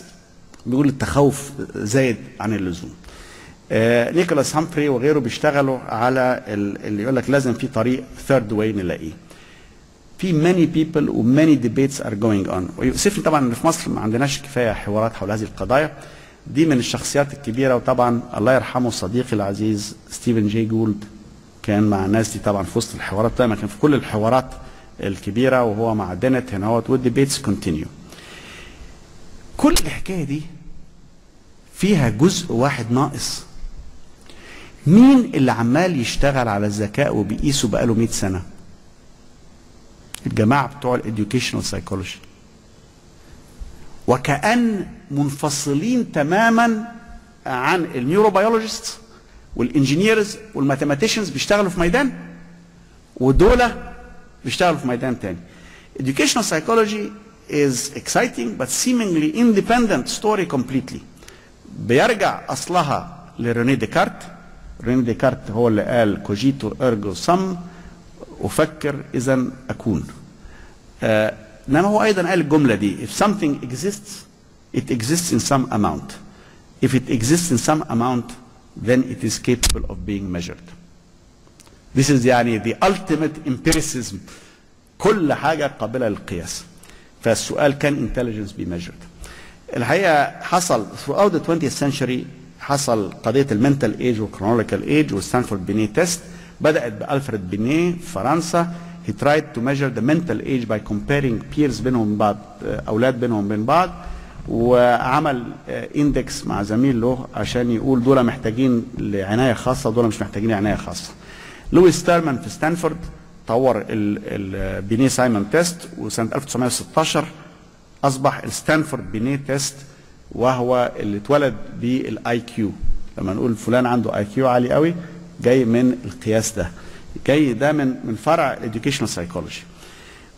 Speaker 1: بيقول التخوف زايد عن اللزوم. آه، نيكولاس هامفري وغيره بيشتغلوا على ال- اللي يقول لك لازم في طريق third way نلاقيه. في many people و many debates are going on. ويؤسفني طبعا إن في مصر ما عندناش كفاية حوارات حول هذه القضايا. دي من الشخصيات الكبيرة وطبعا الله يرحمه صديقي العزيز ستيفن جي جولد كان مع الناس دي طبعا في وسط الحوارات دايما كان في كل الحوارات الكبيرة وهو مع دينت هنا اهوت وال debates continue. كل الحكاية دي فيها جزء واحد ناقص. مين اللي عمال يشتغل على الذكاء وبيقيسه بقاله 100 سنة؟ الجماعة بتوع ال educational psychology وكأن منفصلين تماما عن ال neurobiologists وال engineers وال mathematicians بيشتغلوا في ميدان ودول بيشتغلوا في ميدان تاني. Educational psychology is exciting but seemingly independent story completely. بيرجع أصلها لريني ديكارت ريني ديكارت هو اللي قال كوجيتو ارجو سم أفكر اذا أكون آه، انما هو أيضا قال الجمله دي if something exists it exists in some amount if it exists in some amount then it is capable of being measured this is يعني the ultimate empiricism كل حاجة قابله للقياس فالسؤال can intelligence be measured الحقيقة حصل throughout the 20th century حصل قضيه ال mental age وال chronological age والستانفورد بينيه test بدات بالفريد بينيه في فرنسا he tried to measure the mental age by comparing peers بينهم بعض آه، أولاد بينهم بين بعض وعمل index مع زميل له عشان يقول دول محتاجين لعناية خاصة ودول مش محتاجين عنايه خاصة. لويس تيرمان في ستانفورد طور البينيه سايمون test وسنة 1916 أصبح الستانفورد بينيه test وهو اللي اتولد بال IQ لما نقول فلان عنده IQ عالي قوي جاي من القياس ده. جاي ده من من فرع ال educational psychology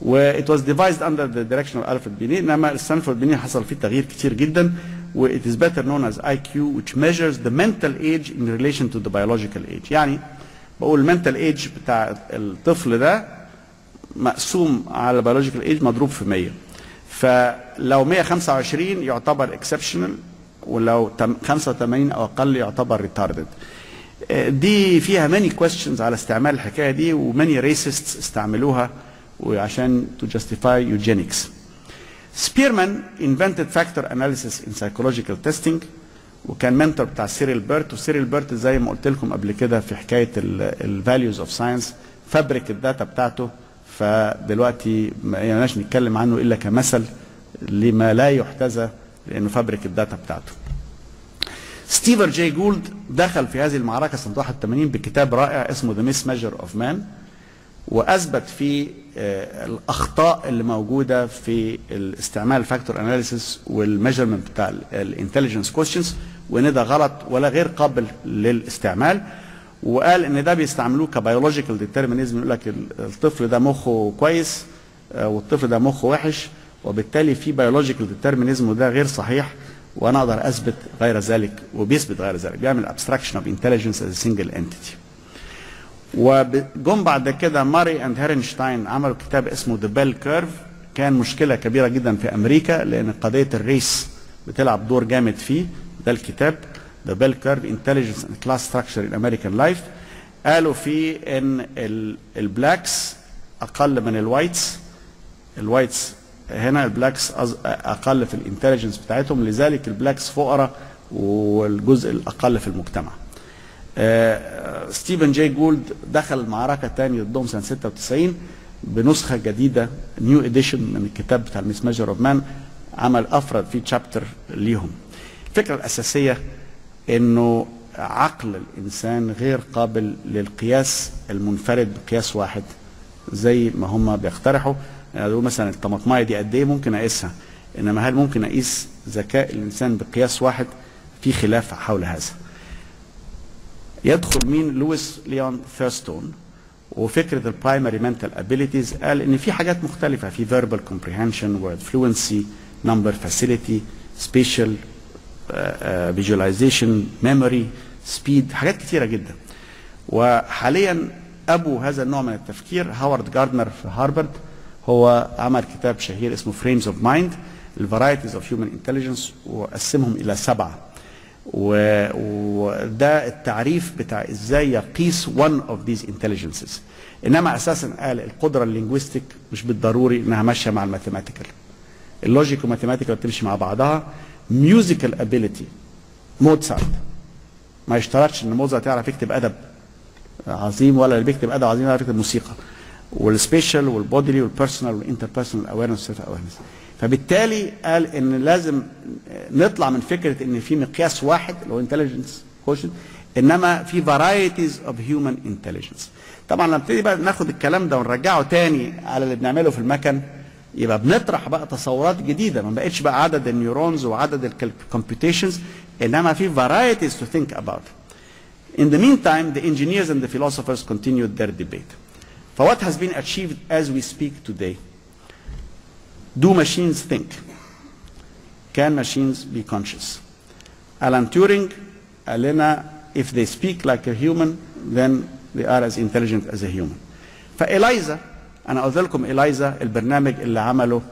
Speaker 1: و it was devised under the direction of Alfred Binet. إنما الستانفورد بينيه حصل فيه تغيير كتير جدا و it is better known as IQ which measures the mental age in relation to the biological age. يعني بقول ال mental age بتاع الطفل ده مقسوم على ال biological age مضروب في 100 فلو 125 يعتبر exceptional ولو 85 أو أقل يعتبر retarded دي فيها many questions على استعمال الحكاية دي و many racists استعملوها وعشان to justify eugenics سبيرمان invented factor analysis in psychological testing وكان mentor بتاع سيريل بيرت وسيريل بيرت زي ما قلت لكم قبل كده في حكاية ال values of science فابريك ال data بتاعته فدلوقتي ما ينفعش نتكلم عنه إلا كمثل لما لا يحتذى لأنه فابريك ال data بتاعته. ستيفن جي جولد دخل في هذه المعركة سنه 81 بكتاب رائع اسمه The Mismeasure of Man وأثبت فيه الأخطاء اللي موجودة في استعمال ال factor analysis وال measurement بتاع ال intelligence quotients وإن ده غلط ولا غير قابل للاستعمال. وقال إن ده بيستعملوه ك biological determinism يقول لك الطفل ده مخه كويس والطفل ده مخه وحش وبالتالي في biological determinism وده غير صحيح. وأنا أقدر اثبت غير ذلك وبيثبت غير ذلك بيعمل abstraction of intelligence as single entity وجم بعد كده موراي and هيرنشتاين عملوا كتاب اسمه The Bell Curve كان مشكلة كبيرة جدا في أمريكا لأن قضية ال race بتلعب دور جامد فيه. ده الكتاب The Bell Curve Intelligence and Class Structure in American Life قالوا فيه إن البلاكس أقل من الوايتس الوايتس هنا البلاكس أقل في الإنتليجنس بتاعتهم لذلك ال blacks فقراء والجزء الأقل في المجتمع. آه ستيفن جاي جولد دخل المعركة تاني ضدهم سنة 96 بنسخة جديدة new edition من الكتاب بتاع ال Mismeasure of Man عمل أفرد فيه chapter ليهم. الفكرة الأساسية إنه عقل الإنسان غير قابل للقياس المنفرد بقياس واحد زي ما هم بيقترحوا. يعني مثلا الطماطماية دي قد إيه ممكن أقيسها؟ إنما هل ممكن أقيس ذكاء الإنسان بقياس واحد في خلاف حول هذا؟ يدخل مين؟ لويس ليون ثيرستون وفكرة ال primary mental abilities قال إن في حاجات مختلفة في verbal comprehension و word fluency number facility spatial visualization memory speed حاجات كثيره جدا. وحاليا أبو هذا النوع من التفكير هاورد جاردنر في هارفارد هو عمل كتاب شهير اسمه Frames of Mind ال varieties of human intelligence وقسمهم إلى سبعة. وده التعريف بتاع إزاي يقيس one of these intelligences. إنما أساسا قال القدرة ال linguistic مش بالضروري إنها ماشية مع ال mathematical. ال logic وال mathematical بتمشي مع بعضها. musical ability موتسارت ما يشترطش إن موزارت يعرف يكتب أدب عظيم ولا اللي بيكتب أدب عظيم يعرف يكتب موسيقى. والسبيشال والبوديلي والبيرسونال والانتربيرسونال اويرنس سيلف اويرنس فبالتالي قال إن لازم نطلع من فكرة إن في مقياس واحد اللي هو intelligence quotient إنما في varieties of human intelligence طبعا لما نبتدي بقى ناخد الكلام ده ونرجعه تاني على اللي بنعمله في المكن يبقى بنطرح بقى تصورات جديدة ما بقتش بقى عدد ال neurons وعدد ال computations إنما في varieties to think about. In the meantime, the engineers and the philosophers continued their debate. For what has been achieved as we speak today? Do machines think? Can machines be conscious? Alan Turing قال لنا if they speak like a human then they are as intelligent as a human. فإلايزا أنا قلت لكم إلايزا البرنامج اللي عمله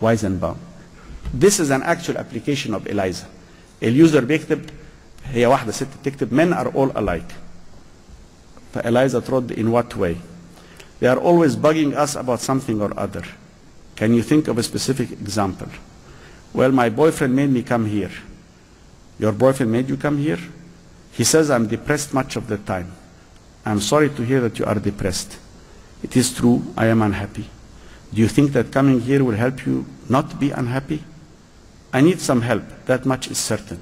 Speaker 1: وايزنباوم. This is an actual application of إلايزا. اليوزر بيكتب هي واحدة ست بتكتب men are all alike. فإلايزا ترد in what way? They are always bugging us about something or other. Can you think of a specific example? Well, my boyfriend made me come here. Your boyfriend made you come here? He says I'm depressed much of the time. I'm sorry to hear that you are depressed. It is true, I am unhappy. Do you think that coming here will help you not be unhappy? I need some help, that much is certain.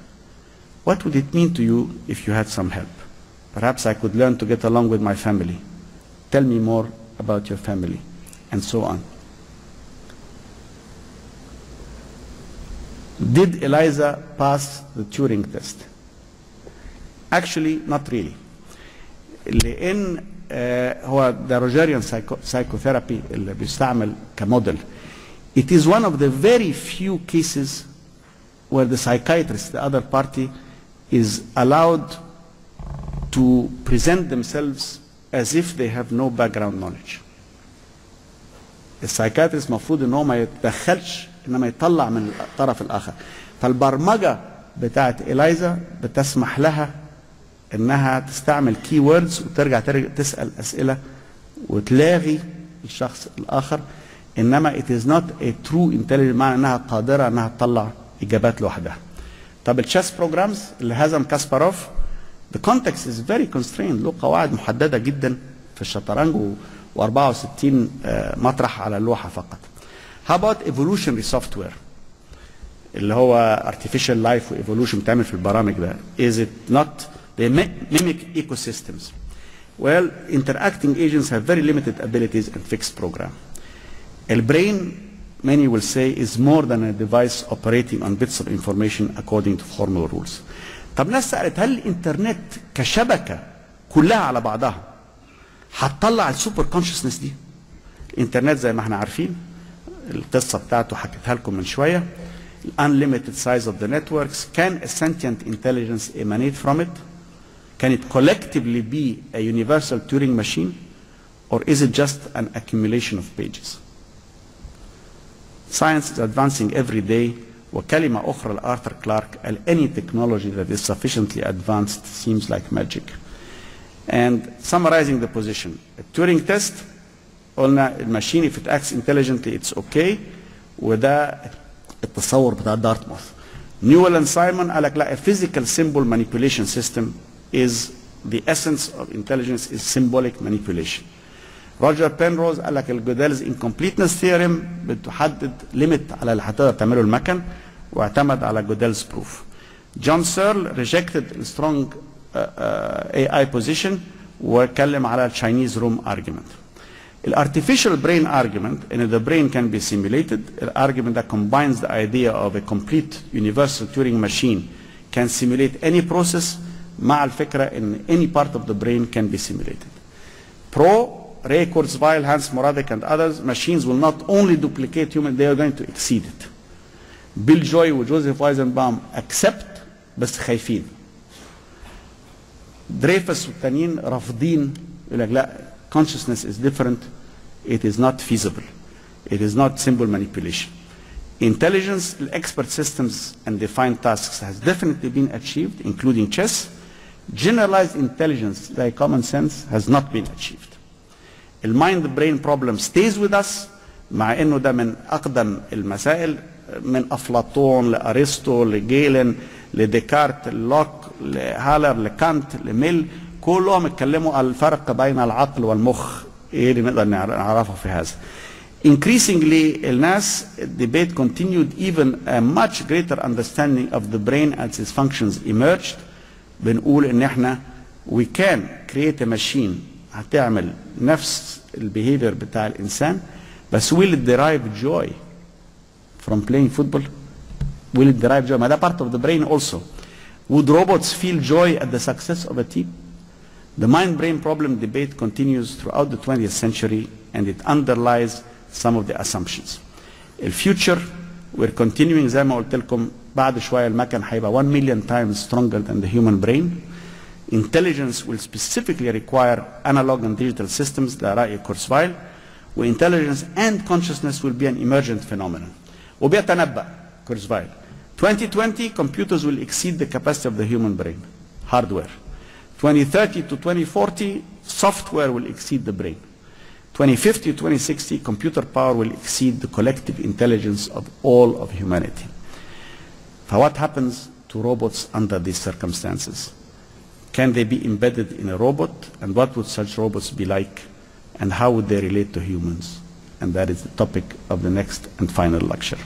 Speaker 1: What would it mean to you if you had some help? Perhaps I could learn to get along with my family. Tell me more about your family, and so on. Did Eliza pass the Turing test? Actually, not really. لأن uh, هو the Rogerian psycho psychotherapy اللي بيستعمل كموديل it is one of the very few cases where the psychiatrist, the other party, is allowed to present themselves as if they have no background knowledge. ال psychiatrist المفروض إن هو ما يتدخلش انما يطلع من الطرف الآخر فالبرمجة بتاعت إليزا بتسمح لها إنها تستعمل key words وترجع ترجع تسأل أسئلة وتلاغي الشخص الآخر إنما it is not a true intelligence معنى إنها قادرة إنها تطلع إجابات لوحدها. طب ال chess programs اللي هزم كاسباروف the context is very constrained له قواعد محدده جدا في الشطرنج و64 مطرح على اللوحه فقط. How about evolutionary software اللي هو artificial life وايفولوشن بتعمل في البرامج ده is it not they mimic ecosystems well interacting agents have very limited abilities and fixed program البرين many will say is more than a device operating on bits of information according to formal rules طب ناس سألت هل الانترنت كشبكة كلها على بعضها هتطلع السوبر كونشسنس دي الانترنت زي ما إحنا عارفين القصة بتاعته حكيتها لكم من شوية unlimited size of the networks can a sentient intelligence emanate from it can it collectively be a universal Turing machine or is it just an accumulation of pages Science is advancing every day وكلمة أخرى لآرثر كلارك قال any technology that is sufficiently advanced seems like magic. And summarizing the position, a Turing test قلنا الماشين if it acts intelligently it's okay وده التصور بتاع دارتموث. نيويل and سايمون قال لك لا a physical symbol manipulation system is the essence of intelligence is symbolic manipulation. روجر بينروز قال لك ال Gödel's incompleteness theorem بتحدد limit على اللي هتقدر تعمله المكن واعتمد على جودالز بروف جون سيرل ريجكتد السترونج اي اي بوزيشن واتكلم على التشاينيز روم ارجيومنت الارتفيشال برين ارجيومنت إن the brain can be simulated الارجيومنت that combines the idea of a complete universal Turing machine can simulate any process مع الفكرة إن any part of the brain can be simulated. Pro Ray Kurzweil, Hans Moravec, and others, machines will not only duplicate human, they are going to exceed it. Bill Joy وجوزيف وايزنباوم accept بس خايفين. دريفس والتانيين رافضين يقول لك لا consciousness is different it is not feasible it is not simple manipulation. Intelligence, expert systems and defined tasks has definitely been achieved including chess. Generalized intelligence like common sense has not been achieved. المايند برين بروبلم ستيز وذ اس مع إنه ده من أقدم المسائل من أفلاطون لأرسطو لجيلن لديكارت لوك لهالر لكانت لميل كلهم اتكلموا على الفرق بين العقل والمخ. إيه اللي نقدر نعرفه في هذا؟ Increasingly, الناس debate continued even a much greater understanding of the brain as its functions emerged. بنقول إن إحنا we can create a machine هتعمل نفس ال behavior بتاع الإنسان بس will derive joy from playing football will derive joy ما ده part of the brain also would robots feel joy at the success of a team the mind brain problem debate continues throughout the 20th century and it underlies some of the assumptions. ال future we're continuing زي ما قلت لكم بعد شوية المكن هيبقى 1 مليون time stronger than the human brain intelligence will specifically require analog and digital systems ده رأي كورسفايل وintelligence and consciousness will be an emergent phenomenon وبيتنبأ كورسفايل 2020 computers will exceed the capacity of the human brain hardware 2030 to 2040 software will exceed the brain 2050 to 2060 computer power will exceed the collective intelligence of all of humanity so what happens to robots under these circumstances Can they be embedded in a robot? And what would such robots be like? And how would they relate to humans? And that is the topic of the next and final lecture.